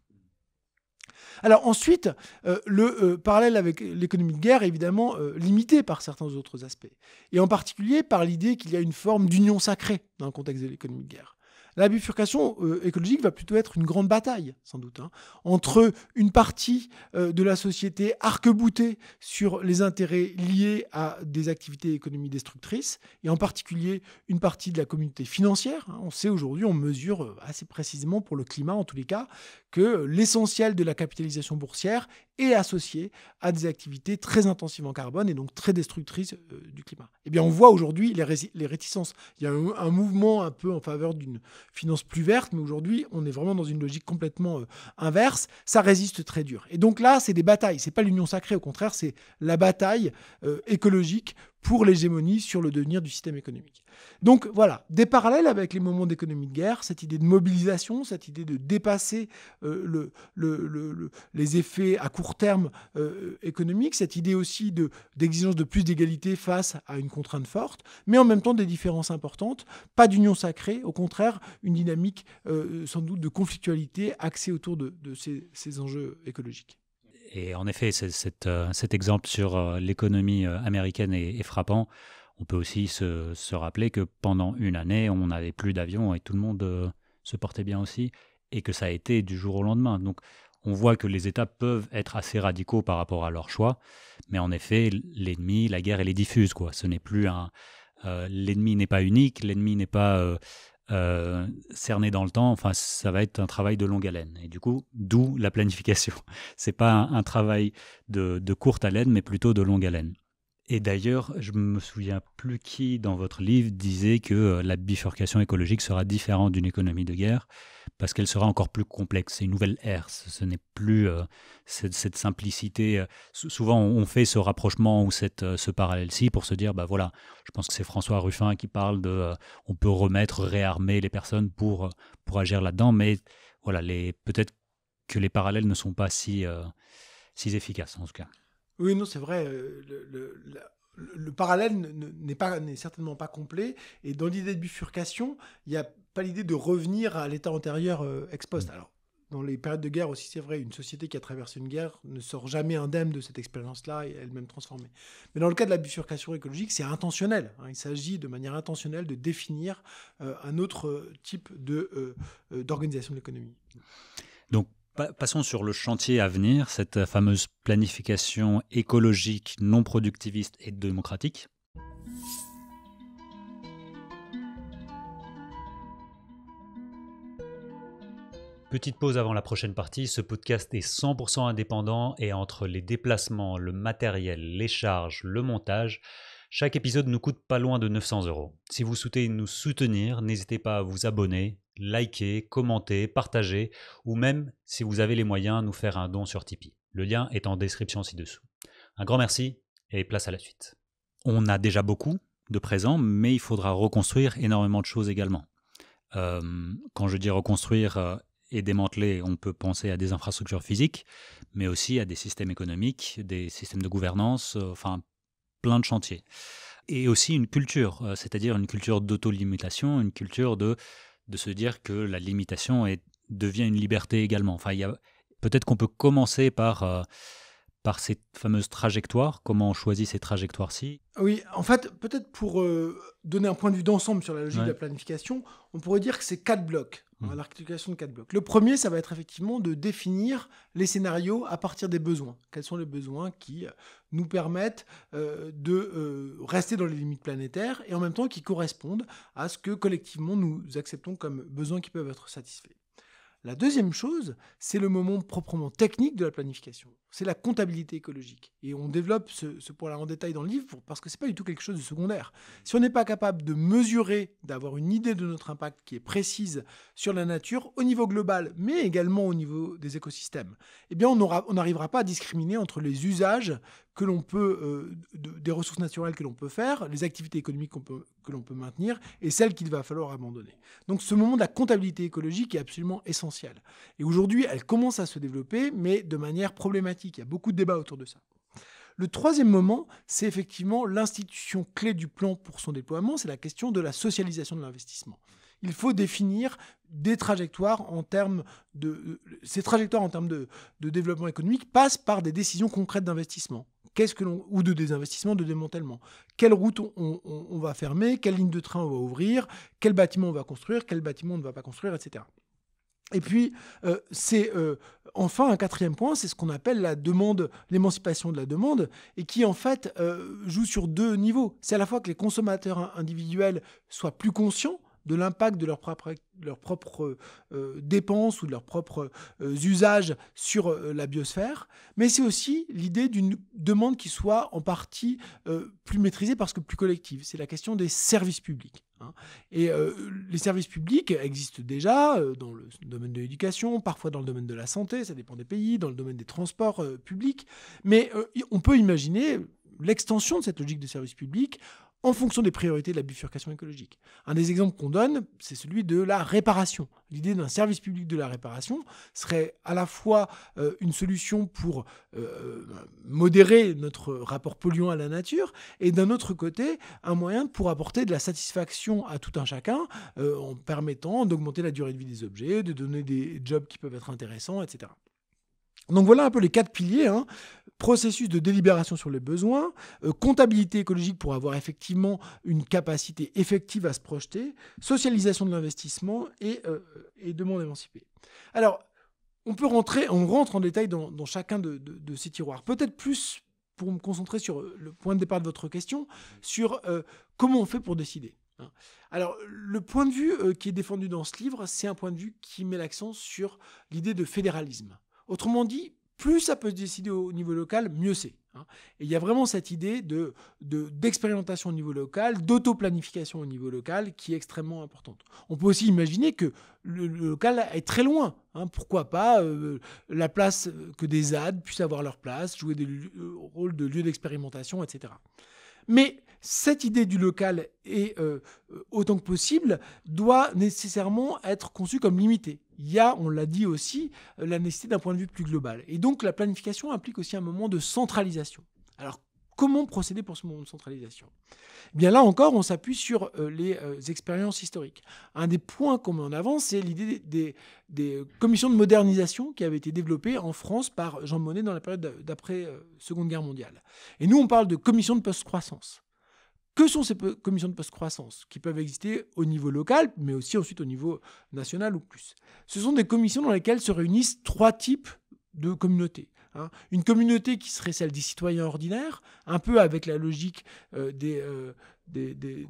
[SPEAKER 1] Alors ensuite, euh, le parallèle avec l'économie de guerre est évidemment limité par certains autres aspects, et en particulier par l'idée qu'il y a une forme d'union sacrée dans le contexte de l'économie de guerre. La bifurcation euh, écologique va plutôt être une grande bataille, sans doute, hein, entre une partie euh, de la société arc-boutée sur les intérêts liés à des activités économiques destructrices, et en particulier une partie de la communauté financière. Hein. On sait aujourd'hui, on mesure euh, assez précisément pour le climat en tous les cas, que l'essentiel de la capitalisation boursière est associé à des activités très intensives en carbone et donc très destructrices du climat. Eh bien, on voit aujourd'hui les, les, réticences. Il y a un mouvement un peu en faveur d'une finance plus verte, mais aujourd'hui, on est vraiment dans une logique complètement euh, inverse. Ça résiste très dur. Et donc là, c'est des batailles. C'est pas l'union sacrée, au contraire, c'est la bataille euh, écologique pour l'hégémonie sur le devenir du système économique. Donc voilà, des parallèles avec les moments d'économie de guerre, cette idée de mobilisation, cette idée de dépasser euh, le, les effets à court terme euh, économiques, cette idée aussi d'exigence de, plus d'égalité face à une contrainte forte, mais en même temps des différences importantes, pas d'union sacrée, au contraire une dynamique euh, sans doute de conflictualité axée autour de, ces enjeux écologiques
[SPEAKER 2] Et en effet, cet exemple sur l'économie américaine est, frappant. On peut aussi se, rappeler que pendant une année, on n'avait plus d'avions et tout le monde se portait bien aussi, et que ça a été du jour au lendemain. Donc on voit que les États peuvent être assez radicaux par rapport à leur choix, mais en effet, l'ennemi, la guerre, elle est diffuse. Ce n'est plus. Euh, l'ennemi n'est pas unique, l'ennemi n'est pas euh, euh, cerné dans le temps. Enfin, ça va être un travail de longue haleine. Et du coup, d'où la planification. C'est pas un, travail de, de, courte haleine, mais plutôt de longue haleine. Et d'ailleurs, je me souviens plus qui dans votre livre disait que la bifurcation écologique sera différente d'une économie de guerre parce qu'elle sera encore plus complexe. C'est une nouvelle ère. Ce, n'est plus euh, cette, simplicité. Euh, souvent, on fait ce rapprochement ou cette, euh, ce parallèle-ci pour se dire, bah voilà, je pense que c'est François Ruffin qui parle de, on peut remettre, réarmer les personnes pour, pour agir là-dedans, mais voilà, les, peut-être que les parallèles ne sont pas si, si efficaces en tout cas.
[SPEAKER 1] Oui, non, c'est vrai. le, le parallèle n'est pas n'est certainement pas complet et dans l'idée de bifurcation il n'y a pas l'idée de revenir à l'état antérieur euh, ex post mm. alors dans les périodes de guerre aussi c'est vrai une société qui a traversé une guerre ne sort jamais indemne de cette expérience là et elle-même transformée mais dans le cas de la bifurcation écologique c'est intentionnel hein. il s'agit de manière intentionnelle de définir euh, un autre type de euh, d'organisation de l'économie
[SPEAKER 2] donc Passons sur le chantier à venir, cette fameuse planification écologique non productiviste et démocratique. Petite pause avant la prochaine partie, ce podcast est 100% indépendant et entre les déplacements, le matériel, les charges, le montage, chaque épisode nous coûte pas loin de 900 euros. Si vous souhaitez nous soutenir, n'hésitez pas à vous abonner, liker, commenter, partager, ou même, si vous avez les moyens, nous faire un don sur Tipeee. Le lien est en description ci-dessous. Un grand merci et place à la suite. On a déjà beaucoup de présents, mais il faudra reconstruire énormément de choses également. Euh, quand je dis reconstruire euh, et démanteler, on peut penser à des infrastructures physiques, mais aussi à des systèmes économiques, des systèmes de gouvernance, euh, enfin plein de chantiers. Et aussi une culture, c'est-à-dire une culture d'auto-limitation, une culture de de se dire que la limitation est, devient une liberté également. Enfin, peut-être qu'on peut commencer par, euh, par ces fameuses trajectoires. Comment on choisit ces trajectoires-ci?
[SPEAKER 1] Oui, en fait, peut-être pour euh, donner un point de vue d'ensemble sur la logique de la planification, on pourrait dire que c'est quatre blocs. Hein, mmh. l'articulation de quatre blocs. Le premier, ça va être effectivement de définir les scénarios à partir des besoins. Quels sont les besoins qui euh, nous permettent euh, de euh, rester dans les limites planétaires et en même temps qui correspondent à ce que collectivement nous acceptons comme besoins qui peuvent être satisfaits. La deuxième chose, c'est le moment proprement technique de la planification. C'est la comptabilité écologique. Et on développe ce, point-là en détail dans le livre parce que ce n'est pas du tout quelque chose de secondaire. Si on n'est pas capable de mesurer, d'avoir une idée de notre impact qui est précise sur la nature au niveau global, mais également au niveau des écosystèmes, eh bien on n'arrivera pas à discriminer entre les usages que l'on peut, euh, des ressources naturelles que l'on peut faire, les activités économiques que l'on peut maintenir et celles qu'il va falloir abandonner. Donc ce moment de la comptabilité écologique est absolument essentiel. Et aujourd'hui, elle commence à se développer, mais de manière problématique. Il y a beaucoup de débats autour de ça. Le troisième moment, c'est effectivement l'institution clé du plan pour son déploiement, c'est la question de la socialisation de l'investissement il faut définir des trajectoires en termes de... Ces trajectoires en termes de, développement économique passent par des décisions concrètes d'investissement. Qu'est-ce que l'on ou de désinvestissement, de démantèlement. Quelle route on, va fermer, quelle ligne de train on va ouvrir, quel bâtiment on va construire, quel bâtiment on ne va pas construire, etc. Et puis, euh, c'est euh, enfin un quatrième point, c'est ce qu'on appelle la demande, l'émancipation de la demande, et qui en fait euh, joue sur deux niveaux. C'est à la fois que les consommateurs individuels soient plus conscients de l'impact de leurs propres euh, dépenses ou de leurs propres euh, usages sur euh, la biosphère, mais c'est aussi l'idée d'une demande qui soit en partie plus maîtrisée parce que plus collective. C'est la question des services publics. Hein. Et les services publics existent déjà dans le domaine de l'éducation, parfois dans le domaine de la santé, ça dépend des pays, dans le domaine des transports publics, mais on peut imaginer l'extension de cette logique de service public en fonction des priorités de la bifurcation écologique. Un des exemples qu'on donne, c'est celui de la réparation. L'idée d'un service public de la réparation serait à la fois euh, une solution pour euh, modérer notre rapport polluant à la nature et d'un autre côté, un moyen pour apporter de la satisfaction à tout un chacun euh, en permettant d'augmenter la durée de vie des objets, de donner des jobs qui peuvent être intéressants, etc. Donc voilà un peu les quatre piliers. Hein. Processus de délibération sur les besoins, euh, comptabilité écologique pour avoir effectivement une capacité effective à se projeter, socialisation de l'investissement et, euh, demande émancipée. Alors, on peut rentrer, on rentre en détail dans, chacun de, ces tiroirs. Peut-être plus pour me concentrer sur le point de départ de votre question, sur euh, comment on fait pour décider. Hein. Alors, le point de vue qui est défendu dans ce livre, c'est un point de vue qui met l'accent sur l'idée de fédéralisme. Autrement dit, plus ça peut se décider au niveau local, mieux c'est. Hein. Et il y a vraiment cette idée de, d'expérimentation au niveau local, d'auto-planification au niveau local qui est extrêmement importante. On peut aussi imaginer que le, local est très loin. Hein. Pourquoi pas euh, la place que des ZAD puissent avoir leur place, jouer des euh, rôles de lieu d'expérimentation, etc. Mais cette idée du local, et euh, autant que possible, doit nécessairement être conçue comme limitée. Il y a, on l'a dit aussi, euh, la nécessité d'un point de vue plus global. Et donc la planification implique aussi un moment de centralisation. Alors comment procéder pour ce moment de centralisation? Eh Bien là encore, on s'appuie sur euh, les expériences historiques. Un des points qu'on met en avant, c'est l'idée des, des, commissions de modernisation qui avaient été développées en France par Jean Monnet dans la période d'après Seconde Guerre mondiale. Et nous, on parle de commissions de post-croissance. Que sont ces commissions de post-croissance qui peuvent exister au niveau local, mais aussi ensuite au niveau national ou plus Ce sont des commissions dans lesquelles se réunissent trois types de communautés. Hein. Une communauté qui serait celle des citoyens ordinaires, un peu avec la logique euh, euh, des, des,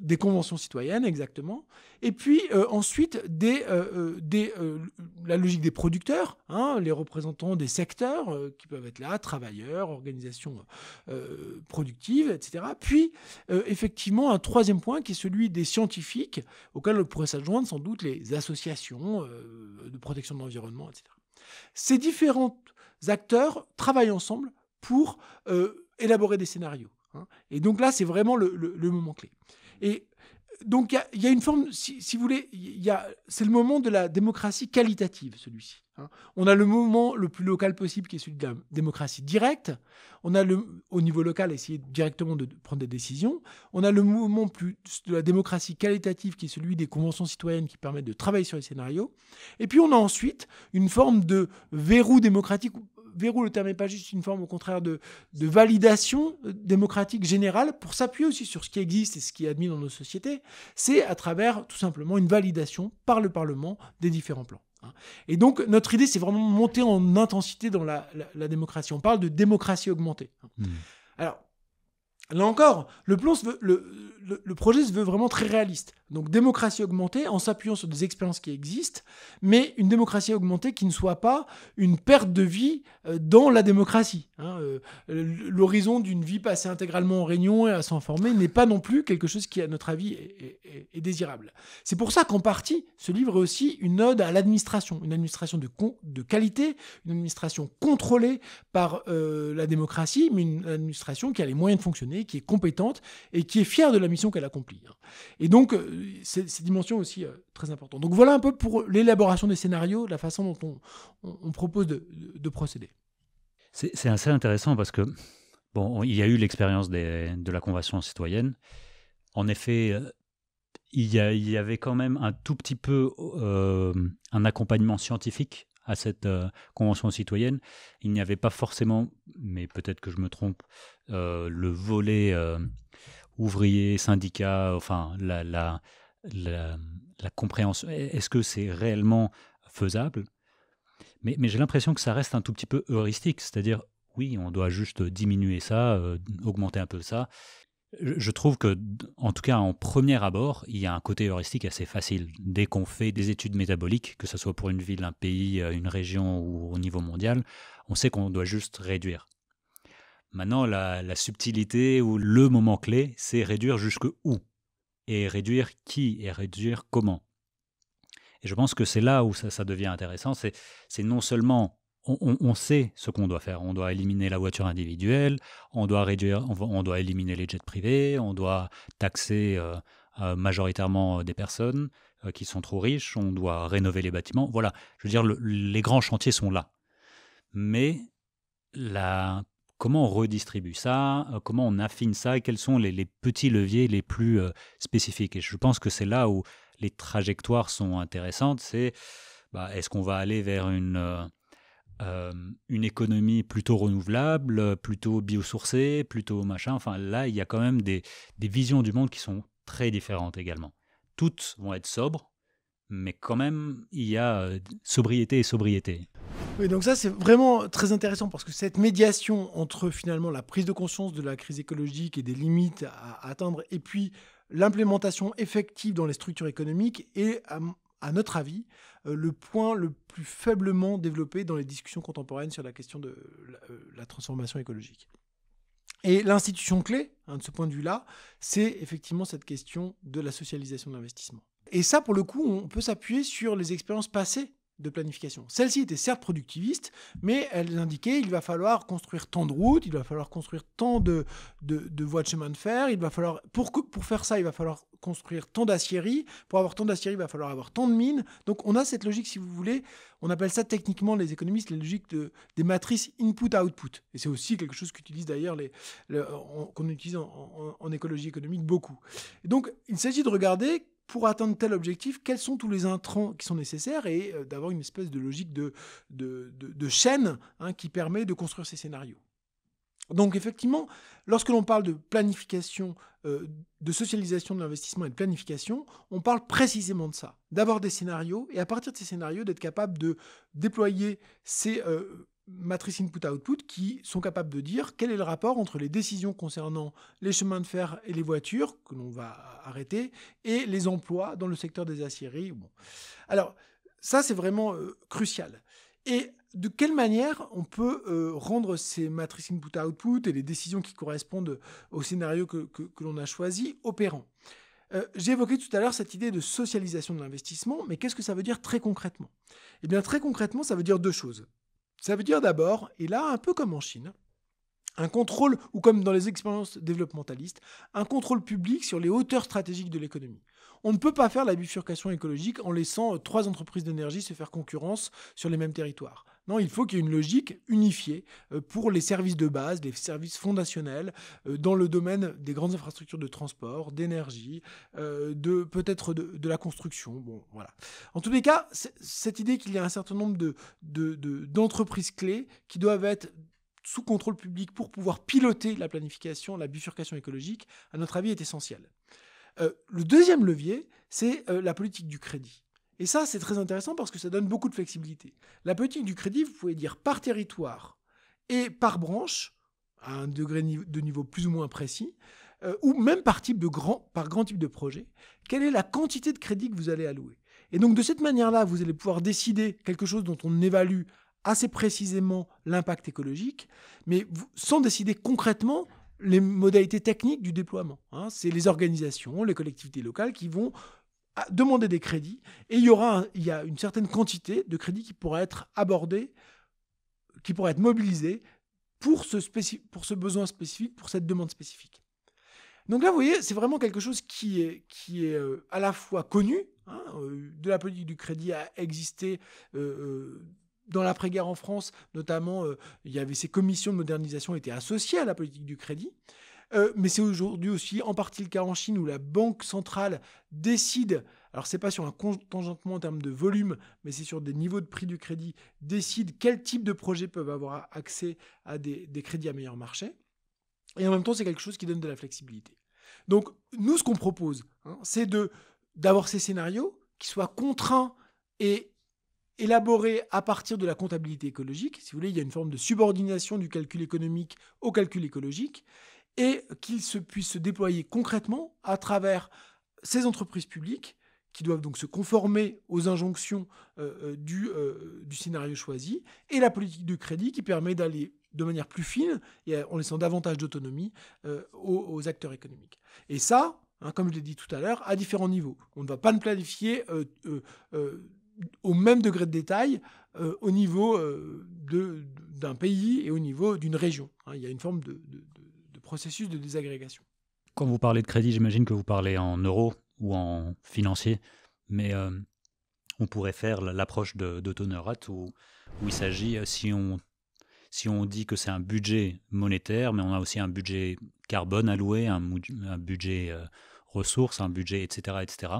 [SPEAKER 1] des conventions citoyennes, exactement. Et puis euh, ensuite, euh, euh, la logique des producteurs, hein, les représentants des secteurs qui peuvent être là, travailleurs, organisations productives, etc. Puis, effectivement, un troisième point qui est celui des scientifiques, auxquels pourraient s'adjoindre sans doute les associations de protection de l'environnement, etc. Ces différents acteurs travaillent ensemble pour élaborer des scénarios. Hein. Et donc là, c'est vraiment le moment clé. Et donc il y, a une forme, si, vous voulez, c'est le moment de la démocratie qualitative, celui-ci. Hein. On a le moment le plus local possible qui est celui de la démocratie directe. On a le, au niveau local essayer directement de prendre des décisions. On a le moment plus de la démocratie qualitative qui est celui des conventions citoyennes qui permettent de travailler sur les scénarios. Et puis on a ensuite une forme de verrou démocratique verrou, le terme n'est pas juste une forme, au contraire, de, validation démocratique générale pour s'appuyer aussi sur ce qui existe et ce qui est admis dans nos sociétés. C'est à travers, tout simplement, une validation par le Parlement des différents plans. Hein. Et donc, notre idée, c'est vraiment monter en intensité dans la, démocratie. On parle de démocratie augmentée. Hein. Hmm. Alors, Là encore, le, projet se veut vraiment très réaliste. Donc démocratie augmentée en s'appuyant sur des expériences qui existent, mais une démocratie augmentée qui ne soit pas une perte de vie euh, dans la démocratie. Hein. Euh, l'horizon d'une vie passée intégralement en réunion et à s'en former n'est pas non plus quelque chose qui, à notre avis, est, désirable. C'est pour ça qu'en partie, ce livre est aussi une ode à l'administration, une administration de, de, qualité, une administration contrôlée par euh, la démocratie, mais une administration qui a les moyens de fonctionner, qui est compétente et qui est fière de la mission qu'elle accomplit. Hein. Et donc, ces, ces dimensions aussi euh, très importantes. Donc voilà un peu pour l'élaboration des scénarios, la façon dont on, propose de, procéder.
[SPEAKER 2] C'est assez intéressant parce que, bon, il y a eu l'expérience de la Convention citoyenne. En effet, euh, il y, avait quand même un tout petit peu euh, un accompagnement scientifique à cette convention citoyenne. Il n'y avait pas forcément, mais peut-être que je me trompe, le volet ouvriers, syndicats, enfin la, la, la, compréhension. Est-ce que c'est réellement faisable? Mais, mais j'ai l'impression que ça reste un tout petit peu heuristique, c'est-à-dire oui, on doit juste diminuer ça, euh, augmenter un peu ça. Je trouve que, en tout cas, en premier abord, il y a un côté heuristique assez facile. Dès qu'on fait des études métaboliques, que ce soit pour une ville, un pays, une région ou au niveau mondial, on sait qu'on doit juste réduire. Maintenant, la, subtilité ou le moment clé, c'est réduire jusque où? Et réduire qui? Et réduire comment? Et je pense que c'est là où ça, devient intéressant. C'est non seulement on, sait ce qu'on doit faire. On doit éliminer la voiture individuelle, on doit réduire, on, doit éliminer les jets privés, on doit taxer euh, euh, majoritairement des personnes euh, qui sont trop riches, on doit rénover les bâtiments. Voilà, je veux dire, les grands chantiers sont là. Mais la comment on redistribue ça, euh, comment on affine ça, et quels sont les, petits leviers les plus euh, spécifiques? Et je pense que c'est là où les trajectoires sont intéressantes. C'est bah, est-ce qu'on va aller vers une, euh, une économie plutôt renouvelable, plutôt biosourcée, plutôt machin. Enfin, là, il y a quand même des, visions du monde qui sont très différentes également. Toutes vont être sobres, mais quand même, il y a sobriété et sobriété.
[SPEAKER 1] Oui, donc ça c'est vraiment très intéressant parce que cette médiation entre finalement la prise de conscience de la crise écologique et des limites à, atteindre et puis l'implémentation effective dans les structures économiques est, à, notre avis, euh, le point le plus faiblement développé dans les discussions contemporaines sur la question de la, euh, transformation écologique. Et l'institution clé, hein, de ce point de vue-là, c'est effectivement cette question de la socialisation de l'investissement. Et ça, pour le coup, on peut s'appuyer sur les expériences passées de planification. Celle-ci était certes productiviste, mais elle indiquait qu'il va falloir construire tant de routes, il va falloir construire tant de, voies de chemin de fer, il va falloir, pour, pour faire ça, il va falloir construire tant d'aciéries, pour avoir tant d'aciéries, il va falloir avoir tant de mines. Donc on a cette logique, si vous voulez, on appelle ça techniquement, les économistes, la logique de, des matrices input-output. Et c'est aussi quelque chose qu'utilisent d'ailleurs les, qu'on utilise en, en, écologie économique beaucoup. Et donc il s'agit de regarder pour atteindre tel objectif, quels sont tous les intrants qui sont nécessaires et euh, d'avoir une espèce de logique de, chaîne hein, qui permet de construire ces scénarios. Donc effectivement, lorsque l'on parle de planification, euh, de socialisation de l'investissement et de planification, on parle précisément de ça. D'avoir des scénarios et à partir de ces scénarios d'être capable de déployer ces euh, matrices input-output qui sont capables de dire quel est le rapport entre les décisions concernant les chemins de fer et les voitures que l'on va arrêter et les emplois dans le secteur des aciéries. Bon. Alors, ça, c'est vraiment euh, crucial. Et de quelle manière on peut euh, rendre ces matrices input-output et les décisions qui correspondent au scénario que, l'on a choisi opérants? Euh, J'ai évoqué tout à l'heure cette idée de socialisation de l'investissement, mais qu'est-ce que ça veut dire très concrètement? Eh bien, très concrètement, ça veut dire deux choses. Ça veut dire d'abord, et là un peu comme en Chine, un contrôle, ou comme dans les expériences développementalistes, un contrôle public sur les hauteurs stratégiques de l'économie. On ne peut pas faire la bifurcation écologique en laissant euh, trois entreprises d'énergie se faire concurrence sur les mêmes territoires. Non, il faut qu'il y ait une logique unifiée euh, pour les services de base, les services fondationnels euh, dans le domaine des grandes infrastructures de transport, d'énergie, de peut-être de, la construction. Bon. En tous les cas, cette idée qu'il y a un certain nombre d'entreprises clés qui doivent être sous contrôle public pour pouvoir piloter la planification, la bifurcation écologique, à notre avis, est essentiel. Euh, le deuxième levier, c'est euh, la politique du crédit. Et ça, c'est très intéressant parce que ça donne beaucoup de flexibilité. La politique du crédit, vous pouvez dire par territoire et par branche, à un degré de niveau plus ou moins précis, euh, ou même par, type de grand, type de projet, quelle est la quantité de crédit que vous allez allouer. Et donc de cette manière-là, vous allez pouvoir décider quelque chose dont on évalue assez précisément l'impact écologique, mais sans décider concrètement les modalités techniques du déploiement. Hein. C'est les organisations, les collectivités locales qui vont demander des crédits et il y aura il y a une certaine quantité de crédits qui pourraient être abordés, qui pourraient être mobilisés pour ce, pour ce besoin spécifique, pour cette demande spécifique. Donc là, vous voyez, c'est vraiment quelque chose qui est, qui est euh, à la fois connu, hein, euh, de la politique du crédit a existé euh, dans l'après-guerre en France, notamment, il y avait ces commissions de modernisation qui étaient associées à la politique du crédit. Euh, mais c'est aujourd'hui aussi en partie le cas en Chine où la banque centrale décide, alors c'est pas sur un contingentement en termes de volume, mais c'est sur des niveaux de prix du crédit, décide quel type de projets peuvent avoir accès à des, crédits à meilleur marché. Et en même temps, c'est quelque chose qui donne de la flexibilité. Donc, nous, ce qu'on propose, hein, c'est d'avoir ces scénarios qui soient contraints et élaboré à partir de la comptabilité écologique. Si vous voulez, il y a une forme de subordination du calcul économique au calcul écologique et qu'il se puisse se déployer concrètement à travers ces entreprises publiques qui doivent donc se conformer aux injonctions euh, euh, du, euh, du, scénario choisi, et la politique de crédit qui permet d'aller de manière plus fine et en laissant davantage d'autonomie aux, acteurs économiques. Et ça, hein, comme je l'ai dit tout à l'heure, à différents niveaux. On ne va pas planifier au même degré de détail au niveau d'un pays et au niveau d'une région. Hein. il y a une forme de, processus de désagrégation.
[SPEAKER 2] Quand vous parlez de crédit, j'imagine que vous parlez en euros ou en financier, mais euh, on pourrait faire l'approche de, de où, où il s'agit, si on, si on dit que c'est un budget monétaire, mais on a aussi un budget carbone alloué, un, budget ressources, un budget, etc., etc.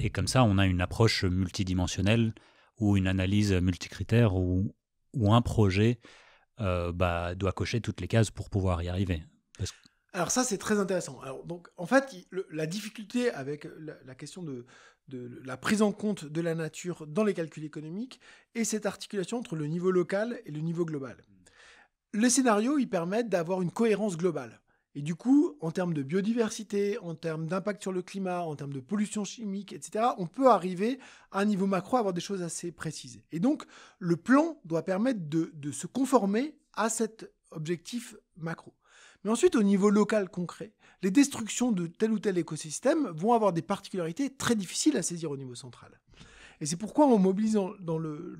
[SPEAKER 2] Et comme ça, on a une approche multidimensionnelle ou une analyse multicritère où où un projet bah, doit cocher toutes les cases pour pouvoir y arriver.
[SPEAKER 1] Alors ça, c'est très intéressant. Alors, donc, en fait, la difficulté avec la, question de, la prise en compte de la nature dans les calculs économiques est cette articulation entre le niveau local et le niveau global. Les scénarios, ils permettent d'avoir une cohérence globale. Et du coup, en termes de biodiversité, en termes d'impact sur le climat, en termes de pollution chimique, etc., on peut arriver à un niveau macro à avoir des choses assez précises. Et donc, le plan doit permettre de se conformer à cet objectif macro. Mais ensuite, au niveau local concret, les destructions de tel ou tel écosystème vont avoir des particularités très difficiles à saisir au niveau central. Et c'est pourquoi on mobilise dans le,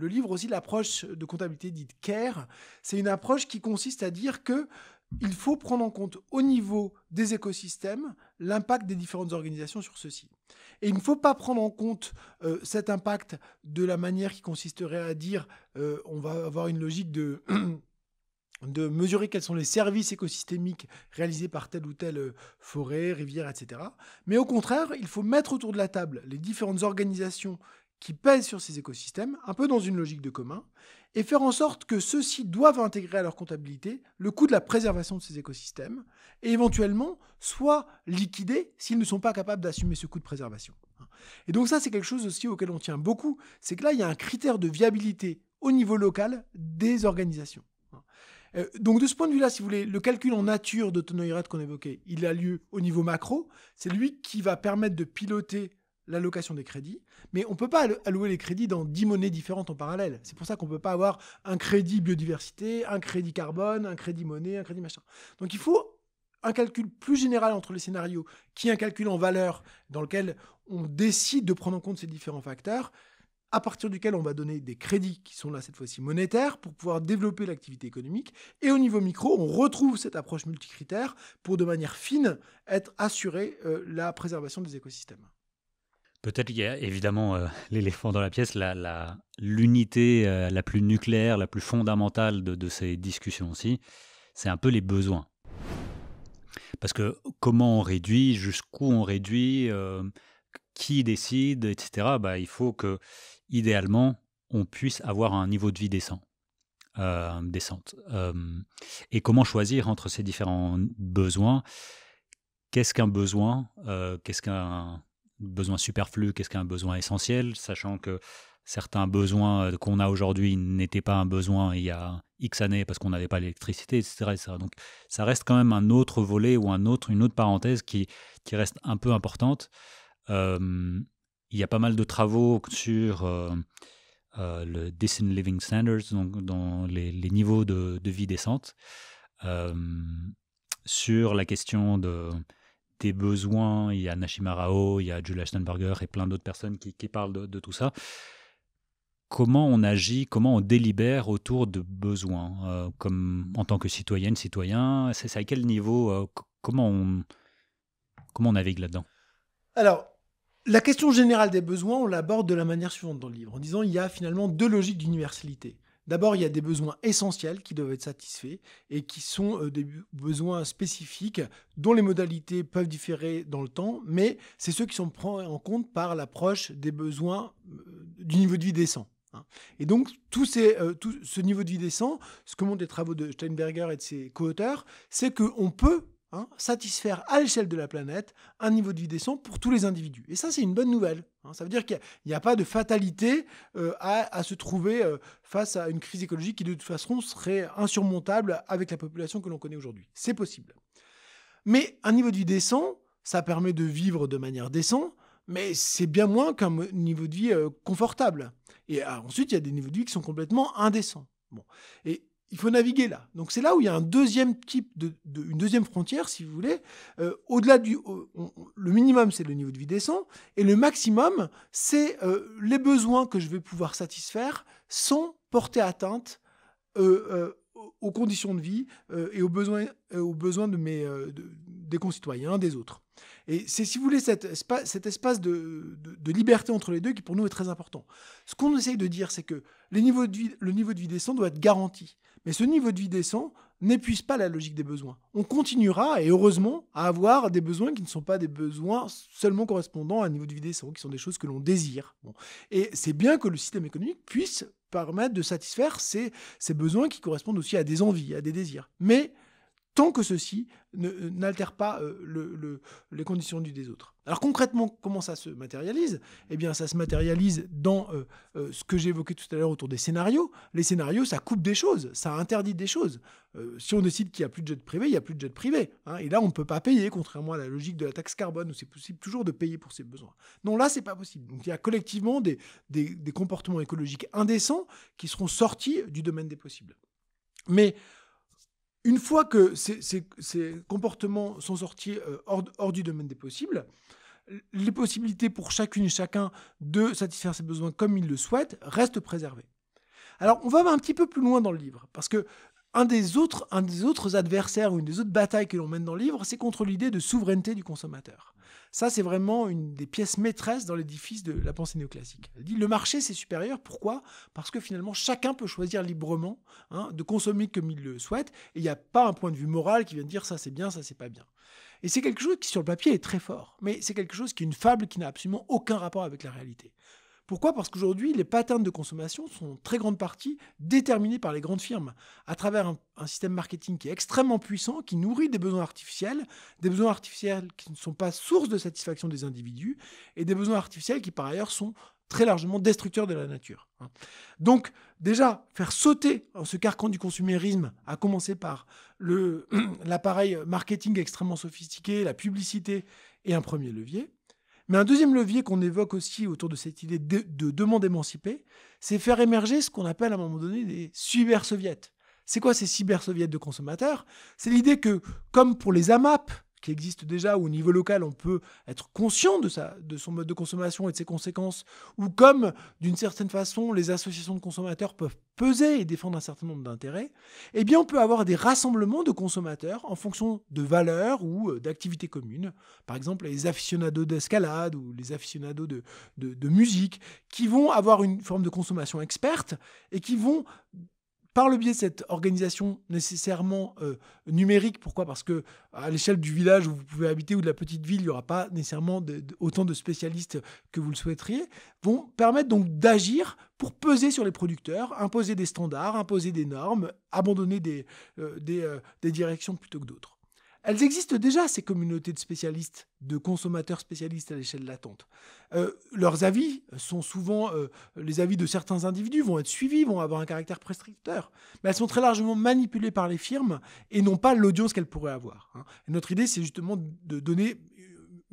[SPEAKER 1] livre aussi l'approche de comptabilité dite CARE. C'est une approche qui consiste à dire que il faut prendre en compte au niveau des écosystèmes l'impact des différentes organisations sur ceux-ci. Et il ne faut pas prendre en compte euh, cet impact de la manière qui consisterait à dire euh, on va avoir une logique de, de mesurer quels sont les services écosystémiques réalisés par telle ou telle euh, forêt, rivière, etc. Mais au contraire, il faut mettre autour de la table les différentes organisations qui pèsent sur ces écosystèmes, un peu dans une logique de commun, et faire en sorte que ceux-ci doivent intégrer à leur comptabilité le coût de la préservation de ces écosystèmes, et éventuellement soit liquider s'ils ne sont pas capables d'assumer ce coût de préservation. Et donc ça, c'est quelque chose aussi auquel on tient beaucoup, c'est que là, il y a un critère de viabilité au niveau local des organisations. Euh, donc de ce point de vue-là, si vous voulez, le calcul en nature de qu'on évoquait, il a lieu au niveau macro. C'est lui qui va permettre de piloter l'allocation des crédits, mais on ne peut pas allouer les crédits dans 10 monnaies différentes en parallèle. C'est pour ça qu'on ne peut pas avoir un crédit biodiversité, un crédit carbone, un crédit monnaie, un crédit machin. Donc il faut un calcul plus général entre les scénarios, qui est un calcul en valeur, dans lequel on décide de prendre en compte ces différents facteurs, à partir duquel on va donner des crédits qui sont là cette fois-ci monétaires pour pouvoir développer l'activité économique. Et au niveau micro, on retrouve cette approche multicritère pour de manière fine être assuré euh, la préservation des écosystèmes.
[SPEAKER 2] Peut-être qu'il y a évidemment euh, l'éléphant dans la pièce, l'unité la, euh, la, plus nucléaire, la plus fondamentale de, ces discussions aussi, c'est un peu les besoins. Parce que comment on réduit, jusqu'où on réduit, euh, qui décide, etc. Bah, il faut que, idéalement, on puisse avoir un niveau de vie décent. décente. et comment choisir entre ces différents besoins? Qu'est-ce qu'un besoin Qu'est-ce qu'un besoin superflu, qu'est-ce qu'un besoin essentiel, sachant que certains besoins euh, qu'on a aujourd'hui n'étaient pas un besoin il y a X années parce qu'on n'avait pas l'électricité, etc., Donc ça reste quand même un autre volet ou un autre, une autre parenthèse qui, qui reste un peu importante. Il y a pas mal de travaux sur euh, euh, le Decent Living Standards, donc dans les, niveaux de, de, vie décente, sur la question de des besoins. Il y a Nashima Rao, il y a Julia Steinberger et plein d'autres personnes qui, parlent de, tout ça. Comment on agit, comment on délibère autour de besoins, euh, comme en tant que citoyenne, citoyen? C'est à quel niveau euh, Comment on comment on navigue là-dedans?
[SPEAKER 1] Alors, la question générale des besoins, on l'aborde de la manière suivante dans le livre, en disant il y a finalement deux logiques d'universalité. D'abord, il y a des besoins essentiels qui doivent être satisfaits et qui sont euh, des besoins spécifiques dont les modalités peuvent différer dans le temps, mais c'est ceux qui sont pris en compte par l'approche des besoins euh, du niveau de vie décent. Hein. Et donc, euh, tout, ce niveau de vie décent, ce que montrent les travaux de Steinberger et de ses co-auteurs, c'est qu'on peut Hein, satisfaire à l'échelle de la planète un niveau de vie décent pour tous les individus. Et ça, c'est une bonne nouvelle. Hein. Ça veut dire qu'il n'y a, pas de fatalité euh, à, se trouver euh, face à une crise écologique qui, de toute façon, serait insurmontable avec la population que l'on connaît aujourd'hui. C'est possible. Mais un niveau de vie décent, ça permet de vivre de manière décente, mais c'est bien moins qu'un niveau de vie euh, confortable. Et ensuite, il y a des niveaux de vie qui sont complètement indécents. Et il faut naviguer là. Donc c'est là où il y a un deuxième type de, une deuxième frontière, si vous voulez. Euh, au-delà du, le minimum, c'est le niveau de vie décent, et le maximum, c'est euh, les besoins que je vais pouvoir satisfaire sans porter atteinte euh, aux conditions de vie et aux besoins, aux besoins de mes, des concitoyens, des autres. Et c'est, si vous voulez, cet espace, cet espace de, de, liberté entre les deux qui, pour nous, est très important. Ce qu'on essaye de dire, c'est que les niveaux de vie, le niveau de vie décent doit être garanti. Mais ce niveau de vie décent n'épuise pas la logique des besoins. On continuera, et heureusement, à avoir des besoins qui ne sont pas des besoins seulement correspondant à un niveau de vie décent, qui sont des choses que l'on désire. Et c'est bien que le système économique puisse permettre de satisfaire ces, ces besoins qui correspondent aussi à des envies, à des désirs. Mais tant que ceci euh, n'altère pas euh, le, les conditions du des autres. Alors concrètement, comment ça se matérialise? Eh bien, ça se matérialise dans euh, ce que j'ai évoqué tout à l'heure autour des scénarios. Les scénarios, ça coupe des choses, ça interdit des choses. si on décide qu'il n'y a plus de jet privé, il n'y a plus de jet privé. Hein. et là, on ne peut pas payer, contrairement à la logique de la taxe carbone, où c'est possible toujours de payer pour ses besoins. Non, là, c'est pas possible. Donc il y a collectivement des, des, des comportements écologiques indécents qui seront sortis du domaine des possibles. Mais une fois que ces, comportements sont sortis euh, hors, du domaine des possibles, les possibilités pour chacune et chacun de satisfaire ses besoins comme il le souhaite restent préservées. Alors, on va un petit peu plus loin dans le livre, parce que un des autres, un des autres adversaires ou une des autres batailles que l'on mène dans le livre, c'est contre l'idée de souveraineté du consommateur. Ça, c'est vraiment une des pièces maîtresses dans l'édifice de la pensée néoclassique. Elle dit le marché, c'est supérieur. Pourquoi? Parce que finalement, chacun peut choisir librement hein, de consommer comme il le souhaite. Et il n'y a pas un point de vue moral qui vient dire ça c'est bien, ça c'est pas bien. Et c'est quelque chose qui, sur le papier, est très fort. Mais c'est quelque chose qui est une fable qui n'a absolument aucun rapport avec la réalité. Pourquoi? Parce qu'aujourd'hui, les patterns de consommation sont en très grande partie déterminés par les grandes firmes, à travers un, système marketing qui est extrêmement puissant, qui nourrit des besoins artificiels, des besoins artificiels qui ne sont pas source de satisfaction des individus, et des besoins artificiels qui par ailleurs sont très largement destructeurs de la nature. Hein. Donc déjà, faire sauter ce carcan du consumérisme, à commencer par l'appareil marketing extrêmement sophistiqué, la publicité, est un premier levier. Mais un deuxième levier qu'on évoque aussi autour de cette idée de, demande émancipée, c'est faire émerger ce qu'on appelle à un moment donné des cyber-soviets. C'est quoi ces cyber-soviets de consommateurs? C'est l'idée que, comme pour les AMAP, qui existe déjà, où au niveau local, on peut être conscient de, sa, de son mode de consommation et de ses conséquences, ou comme, d'une certaine façon, les associations de consommateurs peuvent peser et défendre un certain nombre d'intérêts, eh bien, on peut avoir des rassemblements de consommateurs en fonction de valeurs ou euh, d'activités communes. Par exemple, les aficionados d'escalade ou les aficionados de, de, de musique, qui vont avoir une forme de consommation experte et qui vont par le biais de cette organisation nécessairement euh, numérique. Pourquoi? Parce que à l'échelle du village où vous pouvez habiter ou de la petite ville, il n'y aura pas nécessairement autant de spécialistes que vous le souhaiteriez, vont permettre donc d'agir pour peser sur les producteurs, imposer des standards, imposer des normes, abandonner des, euh, euh, des directions plutôt que d'autres. Elles existent déjà, ces communautés de spécialistes, de consommateurs spécialistes à l'échelle latente. Euh, leurs avis sont souvent, euh, les avis de certains individus vont être suivis, vont avoir un caractère prescripteur, mais elles sont très largement manipulées par les firmes et n'ont pas l'audience qu'elles pourraient avoir. Hein. notre idée, c'est justement de donner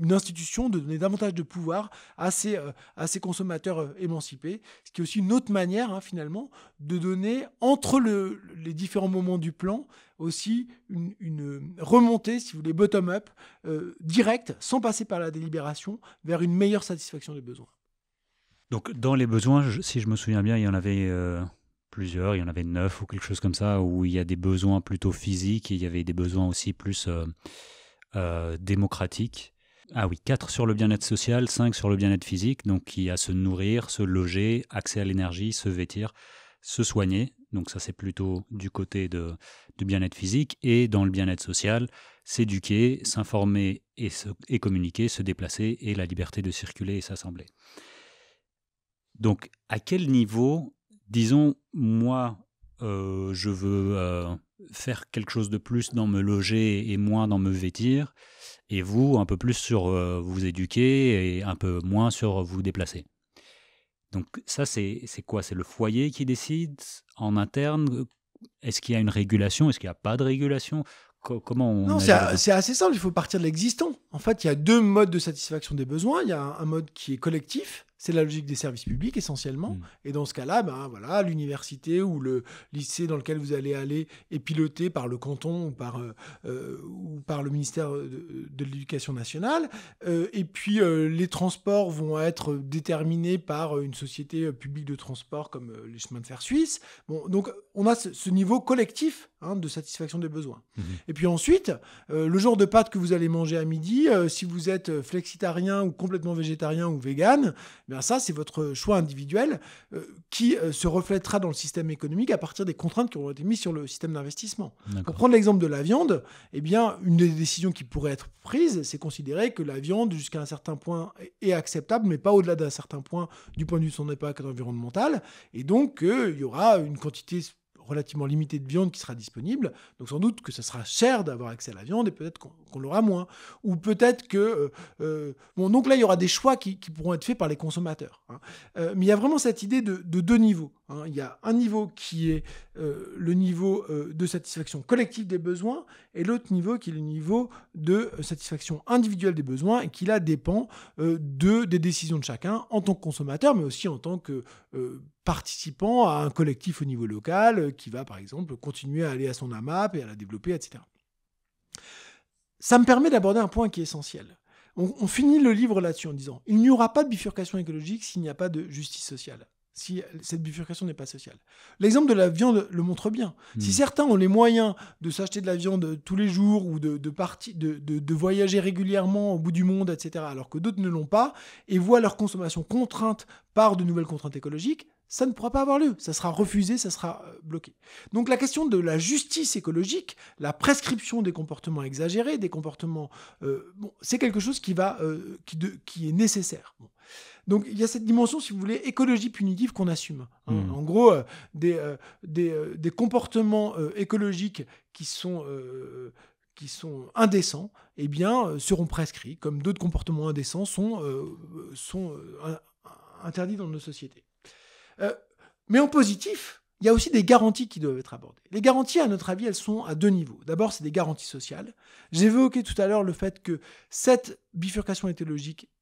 [SPEAKER 1] une institution de donner davantage de pouvoir à ces, euh, à consommateurs euh, émancipés, ce qui est aussi une autre manière hein, finalement de donner entre le, les différents moments du plan aussi une, remontée, si vous voulez, bottom-up, euh, directe, sans passer par la délibération, vers une meilleure satisfaction des besoins.
[SPEAKER 2] Donc dans les besoins, si je me souviens bien, il y en avait plusieurs, il y en avait neuf ou quelque chose comme ça, où il y a des besoins plutôt physiques et il y avait des besoins aussi plus démocratiques. Ah oui, 4 sur le bien-être social, 5 sur le bien-être physique, donc qui a se nourrir, se loger, accès à l'énergie, se vêtir, se soigner. Donc ça c'est plutôt du côté de, du bien-être physique. Et dans le bien-être social, s'éduquer, s'informer et, et communiquer, se déplacer et la liberté de circuler et s'assembler. Donc à quel niveau, disons, moi, euh, je veux euh, faire quelque chose de plus dans me loger et moins dans me vêtir, et vous, un peu plus sur euh, vous éduquer et un peu moins sur vous déplacer. Donc ça, c'est quoi? C'est le foyer qui décide en interne? Est-ce qu'il y a une régulation? Est-ce qu'il n'y a pas de régulation? Comment on
[SPEAKER 1] Non, c'est assez simple, il faut partir de l'existant. En fait, il y a deux modes de satisfaction des besoins. Il y a un mode qui est collectif, c'est la logique des services publics essentiellement. Mm. Et dans ce cas-là, ben, voilà, l'université ou le lycée dans lequel vous allez aller est piloté par le canton ou par, euh, euh, ou par le ministère de, l'Éducation nationale. Euh, et puis les transports vont être déterminés par une société publique de transport comme les chemins de fer suisses. Bon, donc on a ce, niveau collectif hein, de satisfaction des besoins. Mm-hmm. Et puis ensuite, le genre de pâtes que vous allez manger à midi, si vous êtes flexitarien ou complètement végétarien ou vegan, bien ça, c'est votre choix individuel euh, qui euh, se reflètera dans le système économique à partir des contraintes qui auront été mises sur le système d'investissement. Pour prendre l'exemple de la viande, eh bien, une des décisions qui pourrait être prise, c'est considérer que la viande, jusqu'à un certain point, est acceptable, mais pas au-delà d'un certain point du point de vue de son impact environnemental, et donc il y aura une quantité relativement limité de viande qui sera disponible. Donc sans doute que ce sera cher d'avoir accès à la viande et peut-être qu'on l'aura moins. Ou peut-être que... Euh, euh, bon, donc là, il y aura des choix qui, pourront être faits par les consommateurs. Hein. Euh, mais il y a vraiment cette idée de, deux niveaux. Hein. Il y a un niveau qui est le niveau de satisfaction collective des besoins et l'autre niveau qui est le niveau de satisfaction individuelle des besoins et qui là dépend de, des décisions de chacun en tant que consommateur, mais aussi en tant que participant à un collectif au niveau local euh, qui va, par exemple, continuer à aller à son AMAP et à la développer, etc. Ça me permet d'aborder un point qui est essentiel. On, finit le livre là-dessus en disant il n'y aura pas de bifurcation écologique s'il n'y a pas de justice sociale si cette bifurcation n'est pas sociale. L'exemple de la viande le montre bien. Si hmm. certains ont les moyens de s'acheter de la viande tous les jours ou de, de, de, voyager régulièrement au bout du monde, etc., alors que d'autres ne l'ont pas, et voient leur consommation contrainte par de nouvelles contraintes écologiques, ça ne pourra pas avoir lieu. Ça sera refusé, ça sera euh, bloqué. Donc la question de la justice écologique, la prescription des comportements exagérés, des comportements... Euh, bon, c'est quelque chose qui, va, euh, qui, de, qui, est nécessaire. Donc il y a cette dimension, si vous voulez, écologie punitive qu'on assume. Hein. Hmm. En gros, des, des, des, comportements écologiques qui sont qui sont indécents, eh bien, seront prescrits, comme d'autres comportements indécents sont, sont interdits dans nos sociétés. Euh, mais en positif, il y a aussi des garanties qui doivent être abordées. Les garanties, à notre avis, elles sont à deux niveaux. D'abord, c'est des garanties sociales. Évoqué tout à l'heure le fait que cette bifurcation écologique, euh,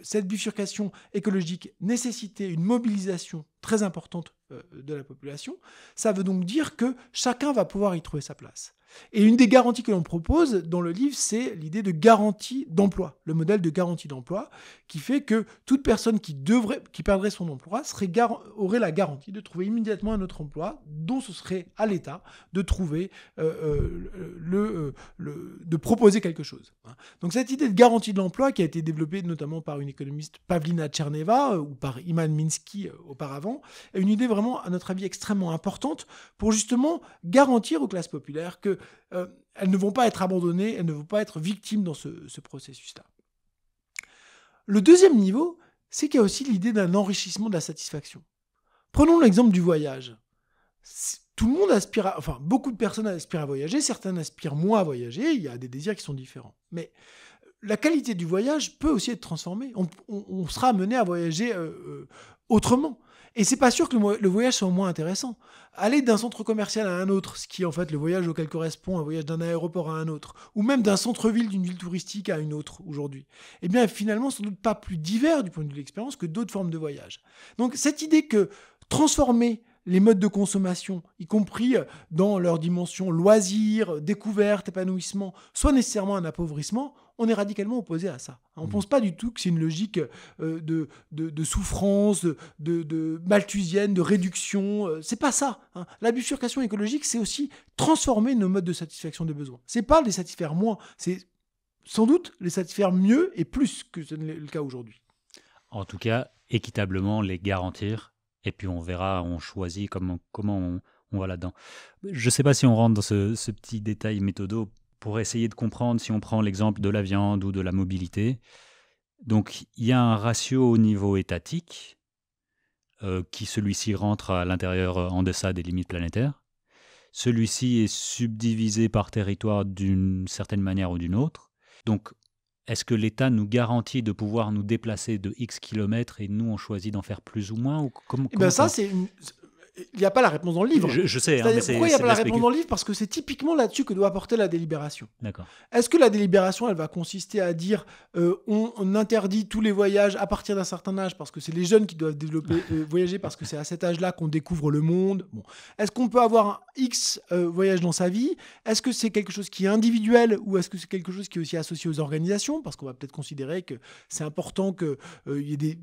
[SPEAKER 1] cette bifurcation écologique nécessitait une mobilisation très importante euh, de la population. Ça veut donc dire que chacun va pouvoir y trouver sa place. Et une des garanties que l'on propose dans le livre, c'est l'idée de garantie d'emploi, le modèle de garantie d'emploi, qui fait que toute personne qui, devrait, qui perdrait son emploi aurait la garantie de trouver immédiatement un autre emploi, dont ce serait à l'État de trouver, euh, euh, euh, le, de proposer quelque chose. Hein. Donc cette idée de garantie de l'emploi, qui a été développée notamment par une économiste Pavlina Tcherneva ou par Iman Minsky auparavant, est une idée vraiment, à notre avis, extrêmement importante pour justement garantir aux classes populaires que euh, elles ne vont pas être abandonnées, elles ne vont pas être victimes dans ce, processus-là. Le deuxième niveau, c'est qu'il y a aussi l'idée d'un enrichissement de la satisfaction. Prenons l'exemple du voyage. Tout le monde aspire à, enfin, beaucoup de personnes aspirent à voyager, certains aspirent moins à voyager, il y a des désirs qui sont différents. Mais la qualité du voyage peut aussi être transformée. On, sera amené à voyager euh, euh, autrement. Et c'est pas sûr que le, voyage soit moins intéressant. Aller d'un centre commercial à un autre, ce qui est en fait le voyage auquel correspond un voyage d'un aéroport à un autre, ou même d'un centre-ville d'une ville touristique à une autre aujourd'hui, eh bien finalement, sans doute pas plus divers du point de vue de l'expérience que d'autres formes de voyage. Donc cette idée que transformer les modes de consommation, y compris euh, dans leur dimension loisir, découverte, épanouissement, soit nécessairement un appauvrissement, on est radicalement opposé à ça. On ne mmh. pense pas du tout que c'est une logique euh, de, de, souffrance, de, de, malthusienne, de réduction. Euh, c'est pas ça. Hein. La bifurcation écologique, c'est aussi transformer nos modes de satisfaction des besoins. C'est pas les satisfaire moins, c'est sans doute les satisfaire mieux et plus que ce n'est le cas aujourd'hui.
[SPEAKER 2] En tout cas, équitablement les garantir et puis on verra, on choisit comment, comment on, va là-dedans. Je ne sais pas si on rentre dans ce, petit détail méthodo pour essayer de comprendre si on prend l'exemple de la viande ou de la mobilité. Donc il y a un ratio au niveau étatique euh, qui celui-ci rentre à l'intérieur en deçà des limites planétaires. Celui-ci est subdivisé par territoire d'une certaine manière ou d'une autre. Donc est-ce que l'État nous garantit de pouvoir nous déplacer de X kilomètres et nous on choisit d'en faire plus ou moins ou
[SPEAKER 1] comment, eh ben ça c'est il n'y a pas la réponse dans le livre.
[SPEAKER 2] Je, sais. Hein,
[SPEAKER 1] pourquoi il n'y a pas la réponse dans le livre? Parce que c'est typiquement là-dessus que doit apporter la délibération.
[SPEAKER 2] D'accord.
[SPEAKER 1] Est-ce que la délibération, elle va consister à dire euh, on, interdit tous les voyages à partir d'un certain âge parce que c'est les jeunes qui doivent développer, euh, voyager parce que c'est à cet âge-là qu'on découvre le monde? Bon. Est-ce qu'on peut avoir un X euh, voyage dans sa vie? Est-ce que c'est quelque chose qui est individuel ou est-ce que c'est quelque chose qui est aussi associé aux organisations? Parce qu'on va peut-être considérer que c'est important qu'il y ait des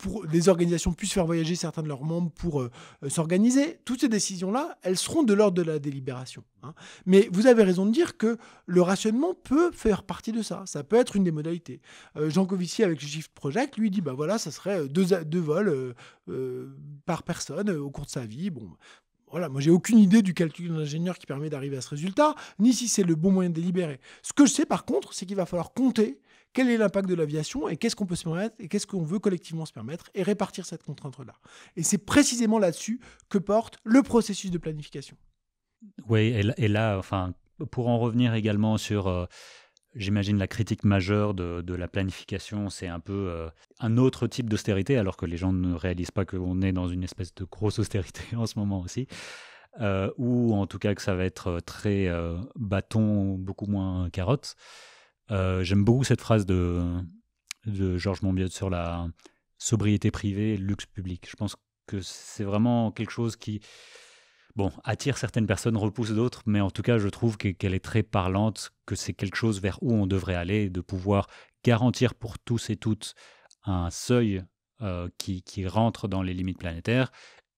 [SPEAKER 1] pour les organisations puissent faire voyager certains de leurs membres pour euh, euh, s'organiser. Toutes ces décisions-là, elles seront de l'ordre de la délibération. Hein. Mais vous avez raison de dire que le rationnement peut faire partie de ça. Ça peut être une des modalités. Euh, Jean Covici, avec le Shift Project, lui dit bah voilà, ça serait deux, deux vols par personne au cours de sa vie. Bon, voilà, moi j'ai aucune idée du calcul d'ingénieur qui permet d'arriver à ce résultat, ni si c'est le bon moyen de délibérer. Ce que je sais par contre, c'est qu'il va falloir compter quel est l'impact de l'aviation et qu'est-ce qu'on peut se permettre et qu'est-ce qu'on veut collectivement se permettre et répartir cette contrainte-là. Et c'est précisément là-dessus que porte le processus de planification.
[SPEAKER 2] Oui, et là, enfin, pour en revenir également sur, euh, j'imagine, la critique majeure de, la planification, c'est un peu euh, un autre type d'austérité, alors que les gens ne réalisent pas qu'on est dans une espèce de grosse austérité en ce moment aussi. Euh, ou en tout cas que ça va être très bâton, beaucoup moins carotte. Euh, j'aime beaucoup cette phrase de, Georges Monbiot sur la sobriété privée et luxe public. Je pense que c'est vraiment quelque chose qui bon, attire certaines personnes, repousse d'autres, mais en tout cas, je trouve qu'elle est très parlante, que c'est quelque chose vers où on devrait aller, de pouvoir garantir pour tous et toutes un seuil euh, qui, rentre dans les limites planétaires.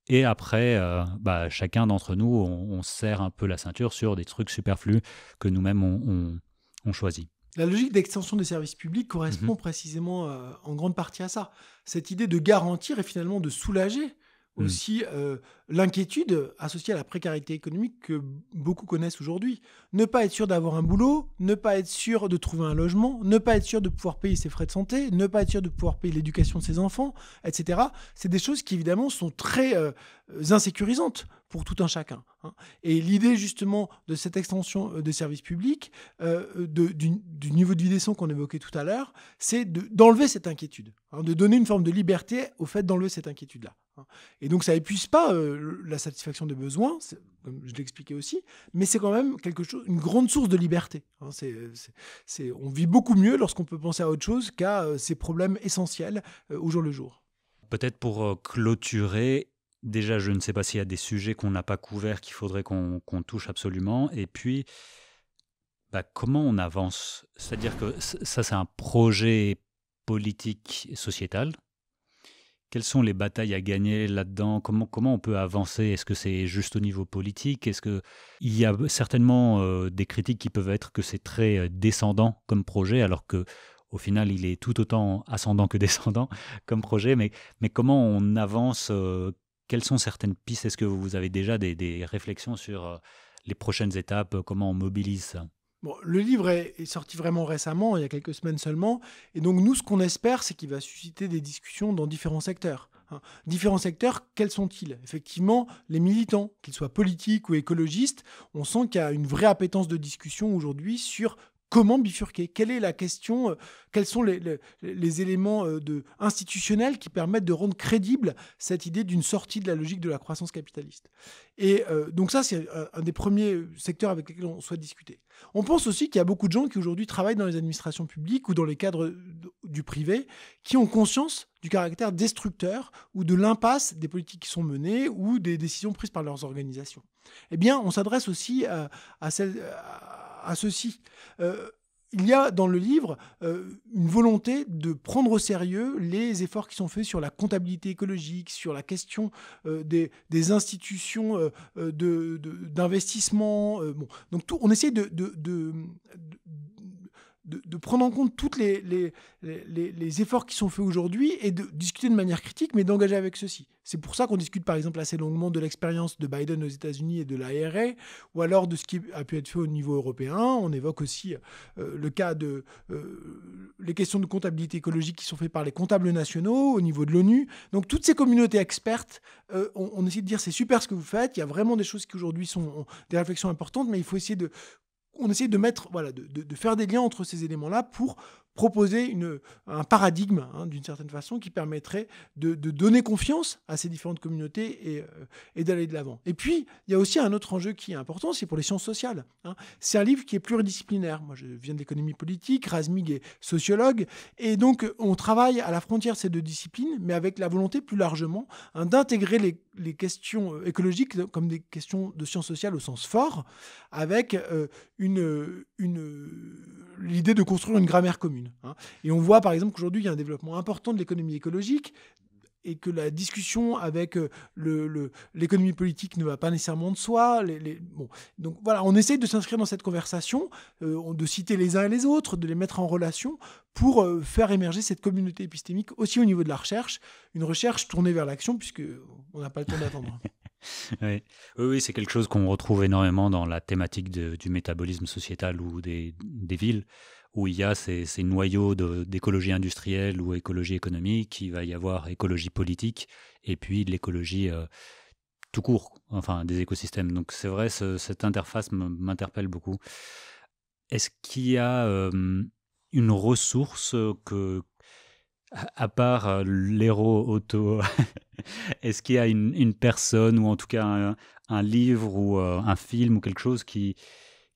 [SPEAKER 2] Et après, euh, bah, chacun d'entre nous, on, serre un peu la ceinture sur des trucs superflus que nous-mêmes on, on choisit.
[SPEAKER 1] La logique d'extension des services publics correspond mhm. précisément euh, en grande partie à ça. Cette idée de garantir et finalement de soulager. Aussi euh, l'inquiétude associée à la précarité économique que beaucoup connaissent aujourd'hui. Ne pas être sûr d'avoir un boulot, ne pas être sûr de trouver un logement, ne pas être sûr de pouvoir payer ses frais de santé, ne pas être sûr de pouvoir payer l'éducation de ses enfants, etc. C'est des choses qui évidemment sont très euh, insécurisantes pour tout un chacun. Hein. Et l'idée justement de cette extension euh, des services publics, euh, du, niveau de vie décent qu'on évoquait tout à l'heure, c'est d'enlever cette inquiétude, hein, de donner une forme de liberté au fait d'enlever cette inquiétude-là. Hein. Et donc ça épuise pas euh, la satisfaction des besoins, comme je l'expliquais aussi, mais c'est quand même quelque chose, une grande source de liberté. c'est, on vit beaucoup mieux lorsqu'on peut penser à autre chose qu'à ces problèmes essentiels au jour le jour.
[SPEAKER 2] Peut-être pour clôturer, déjà, je ne sais pas s'il y a des sujets qu'on n'a pas couverts qu'il faudrait qu'on touche absolument. Et puis, bah, comment on avance? C'est-à-dire que ça, c'est un projet politique et sociétal. Quelles sont les batailles à gagner là-dedans? Comment, on peut avancer? Est-ce que c'est juste au niveau politique? Est-ce qu'il y a certainement euh, des critiques qui peuvent être que c'est très euh, descendant comme projet, alors que au final, il est tout autant ascendant que descendant comme projet. Mais, comment on avance euh, quelles sont certaines pistes? Est-ce que vous avez déjà des, réflexions sur les prochaines étapes? Comment on mobilise ça?
[SPEAKER 1] Bon, le livre est, sorti vraiment récemment, il y a quelques semaines seulement. Et donc, nous, ce qu'on espère, c'est qu'il va susciter des discussions dans différents secteurs. Hein. Différents secteurs, quels sont-ils? Effectivement, les militants, qu'ils soient politiques ou écologistes, on sent qu'il y a une vraie appétence de discussion aujourd'hui sur comment bifurquer? Quelle est la question euh, Quels sont les, éléments euh, institutionnels qui permettent de rendre crédible cette idée d'une sortie de la logique de la croissance capitaliste? Et euh, donc ça, c'est un, des premiers secteurs avec lesquels on souhaite discuter. On pense aussi qu'il y a beaucoup de gens qui aujourd'hui travaillent dans les administrations publiques ou dans les cadres du privé qui ont conscience du caractère destructeur ou de l'impasse des politiques qui sont menées ou des décisions prises par leurs organisations. Eh bien, on s'adresse aussi à, à, à ceci. Euh, il y a dans le livre euh, une volonté de prendre au sérieux les efforts qui sont faits sur la comptabilité écologique, sur la question euh, des, institutions d'investissement. Donc tout, on essaie de, prendre en compte tous les, les, les, efforts qui sont faits aujourd'hui et de discuter de manière critique, mais d'engager avec ceux-ci. C'est pour ça qu'on discute par exemple assez longuement de l'expérience de Biden aux États-Unis et de l'ARA, ou alors de ce qui a pu être fait au niveau européen. On évoque aussi euh, le cas de euh, les questions de comptabilité écologique qui sont faites par les comptables nationaux au niveau de l'ONU. Donc toutes ces communautés expertes, euh, on, essaie de dire c'est super ce que vous faites. Il y a vraiment des choses qui aujourd'hui sont des réflexions importantes, mais il faut essayer de on essaie de mettre, voilà, de, faire des liens entre ces éléments-là pour proposer un paradigme, hein, d'une certaine façon, qui permettrait de, donner confiance à ces différentes communautés et, euh, et d'aller de l'avant. Et puis, il y a aussi un autre enjeu qui est important, c'est pour les sciences sociales. Hein. C'est un livre qui est pluridisciplinaire. Moi, je viens de l'économie politique, Razmig est sociologue, et donc on travaille à la frontière de ces deux disciplines, mais avec la volonté plus largement hein, d'intégrer les, les, questions euh, écologiques comme des questions de sciences sociales au sens fort, avec euh, une, une, l'idée de construire une grammaire commune. Hein. Et on voit par exemple qu'aujourd'hui, il y a un développement important de l'économie écologique et que la discussion avec l'économie le, politique ne va pas nécessairement de soi. Donc voilà, on essaye de s'inscrire dans cette conversation, de citer les uns et les autres, de les mettre en relation pour faire émerger cette communauté épistémique aussi au niveau de la recherche, une recherche tournée vers l'action puisque on n'a pas le temps d'attendre.
[SPEAKER 2] oui, oui, c'est quelque chose qu'on retrouve énormément dans la thématique du métabolisme sociétal ou des, villes, où il y a ces, noyaux d'écologie industrielle ou écologie économique, il va y avoir écologie politique, et puis l'écologie euh, tout court, enfin des écosystèmes. Donc c'est vrai, cette interface m'interpelle beaucoup. Est-ce qu'il y a euh, une ressource que, à part euh, l'héros auto, est-ce qu'il y a une, personne ou en tout cas un, livre ou un film ou quelque chose qui,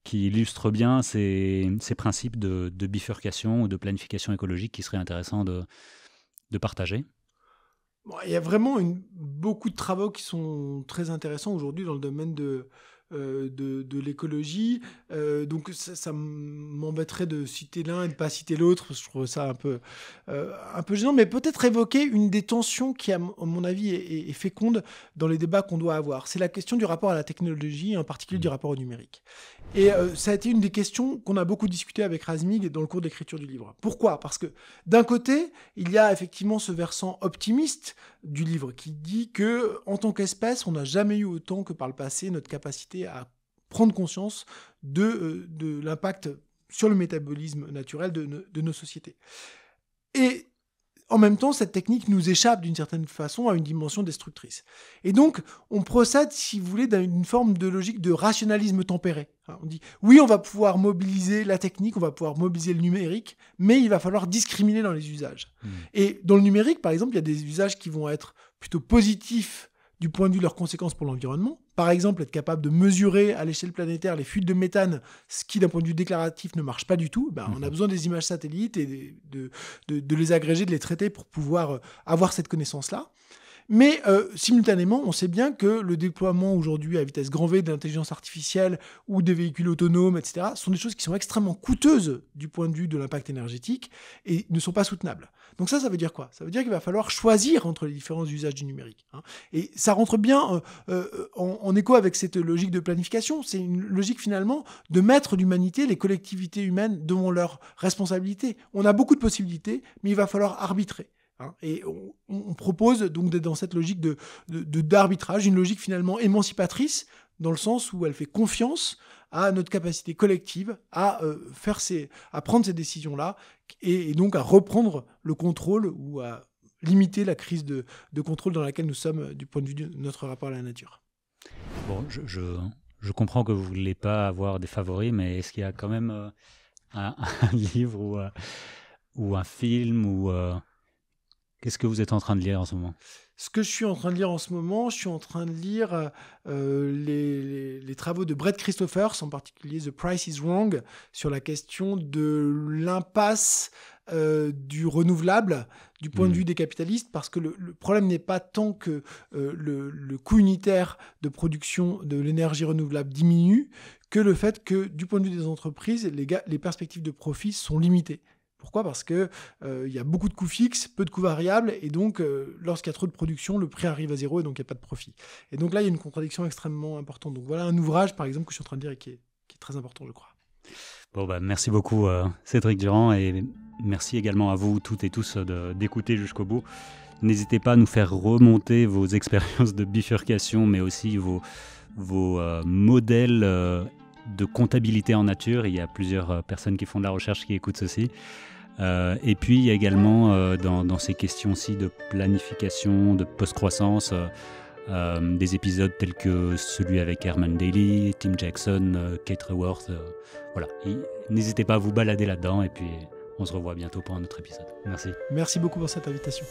[SPEAKER 2] qui illustre bien ces, ces principes de, bifurcation ou de planification écologique qui serait intéressant de, de partager
[SPEAKER 1] Il y a vraiment une, beaucoup de travaux qui sont très intéressants aujourd'hui dans le domaine de, euh, de, l'écologie. Euh, donc ça, m'embêterait de citer l'un et de pas citer l'autre, je trouve ça un peu, euh, un peu gênant, mais peut-être évoquer une des tensions qui, à mon avis, est, féconde dans les débats qu'on doit avoir. C'est la question du rapport à la technologie, en particulier du rapport au numérique. Et ça a été une des questions qu'on a beaucoup discuté avec Razmig dans le cours d'écriture du livre. Pourquoi? Parce que d'un côté, il y a effectivement ce versant optimiste du livre qui dit que en tant qu'espèce, on n'a jamais eu autant que par le passé notre capacité à prendre conscience de, euh, l'impact sur le métabolisme naturel de, de nos sociétés. En même temps, cette technique nous échappe d'une certaine façon à une dimension destructrice. Et donc, on procède, si vous voulez, d'une forme de logique de rationalisme tempéré. Hein, on dit, oui, on va pouvoir mobiliser la technique, on va pouvoir mobiliser le numérique, mais il va falloir discriminer dans les usages. Mmh. Et dans le numérique, par exemple, il y a des usages qui vont être plutôt positifs du point de vue de leurs conséquences pour l'environnement. Par exemple, être capable de mesurer à l'échelle planétaire les fuites de méthane, ce qui d'un point de vue déclaratif ne marche pas du tout. Ben, on a mhm. besoin des images satellites et de, de, les agréger, de les traiter pour pouvoir euh, avoir cette connaissance-là. Mais euh, simultanément, on sait bien que le déploiement aujourd'hui à vitesse grand V de l'intelligence artificielle ou des véhicules autonomes, etc., sont des choses qui sont extrêmement coûteuses du point de vue de l'impact énergétique et ne sont pas soutenables. Donc ça, ça veut dire quoi? Ça veut dire qu'il va falloir choisir entre les différents usages du numérique. Hein. Et ça rentre bien euh, euh, en, écho avec cette logique de planification. C'est une logique finalement de mettre l'humanité, les collectivités humaines devant leurs responsabilités. On a beaucoup de possibilités, mais il va falloir arbitrer. Hein. et on, propose donc d'être dans cette logique de, d'arbitrage, une logique finalement émancipatrice, dans le sens où elle fait confiance à notre capacité collective à, euh, faire ces, à prendre ces décisions-là, et, donc à reprendre le contrôle ou à limiter la crise de, contrôle dans laquelle nous sommes euh, du point de vue de notre rapport à la nature.
[SPEAKER 2] Bon, je, je, comprends que vous ne voulez pas avoir des favoris, mais est-ce qu'il y a quand même euh, un, livre ou, ou un film ou Qu'est-ce que vous êtes en train de lire en ce moment?
[SPEAKER 1] Ce que je suis en train de lire en ce moment, je suis en train de lire euh, les, travaux de Brett Christophers, en particulier The Price is Wrong, sur la question de l'impasse euh, du renouvelable du point de hmm. vue des capitalistes, parce que le, problème n'est pas tant que euh, le, coût unitaire de production de l'énergie renouvelable diminue, que le fait que du point de vue des entreprises, les, les perspectives de profit sont limitées. Pourquoi? Parce qu'il euh, y a beaucoup de coûts fixes, peu de coûts variables, et donc euh, lorsqu'il y a trop de production, le prix arrive à zéro et donc il n'y a pas de profit. Et donc là, il y a une contradiction extrêmement importante. Donc voilà un ouvrage, par exemple, que je suis en train de dire et qui est, très important, je crois.
[SPEAKER 2] Bon, bah, merci beaucoup, euh, Cédric Durand, et merci également à vous toutes et tous d'écouter jusqu'au bout. N'hésitez pas à nous faire remonter vos expériences de bifurcation, mais aussi vos, vos modèles de comptabilité en nature. Il y a plusieurs personnes qui font de la recherche qui écoutent ceci. Euh, et puis il y a également euh, dans, ces questions-ci de planification, de post-croissance, euh, des épisodes tels que celui avec Herman Daly, Tim Jackson, Kate Raworth. voilà, n'hésitez pas à vous balader là-dedans et puis on se revoit bientôt pour un autre épisode. Merci.
[SPEAKER 1] Merci beaucoup pour cette invitation.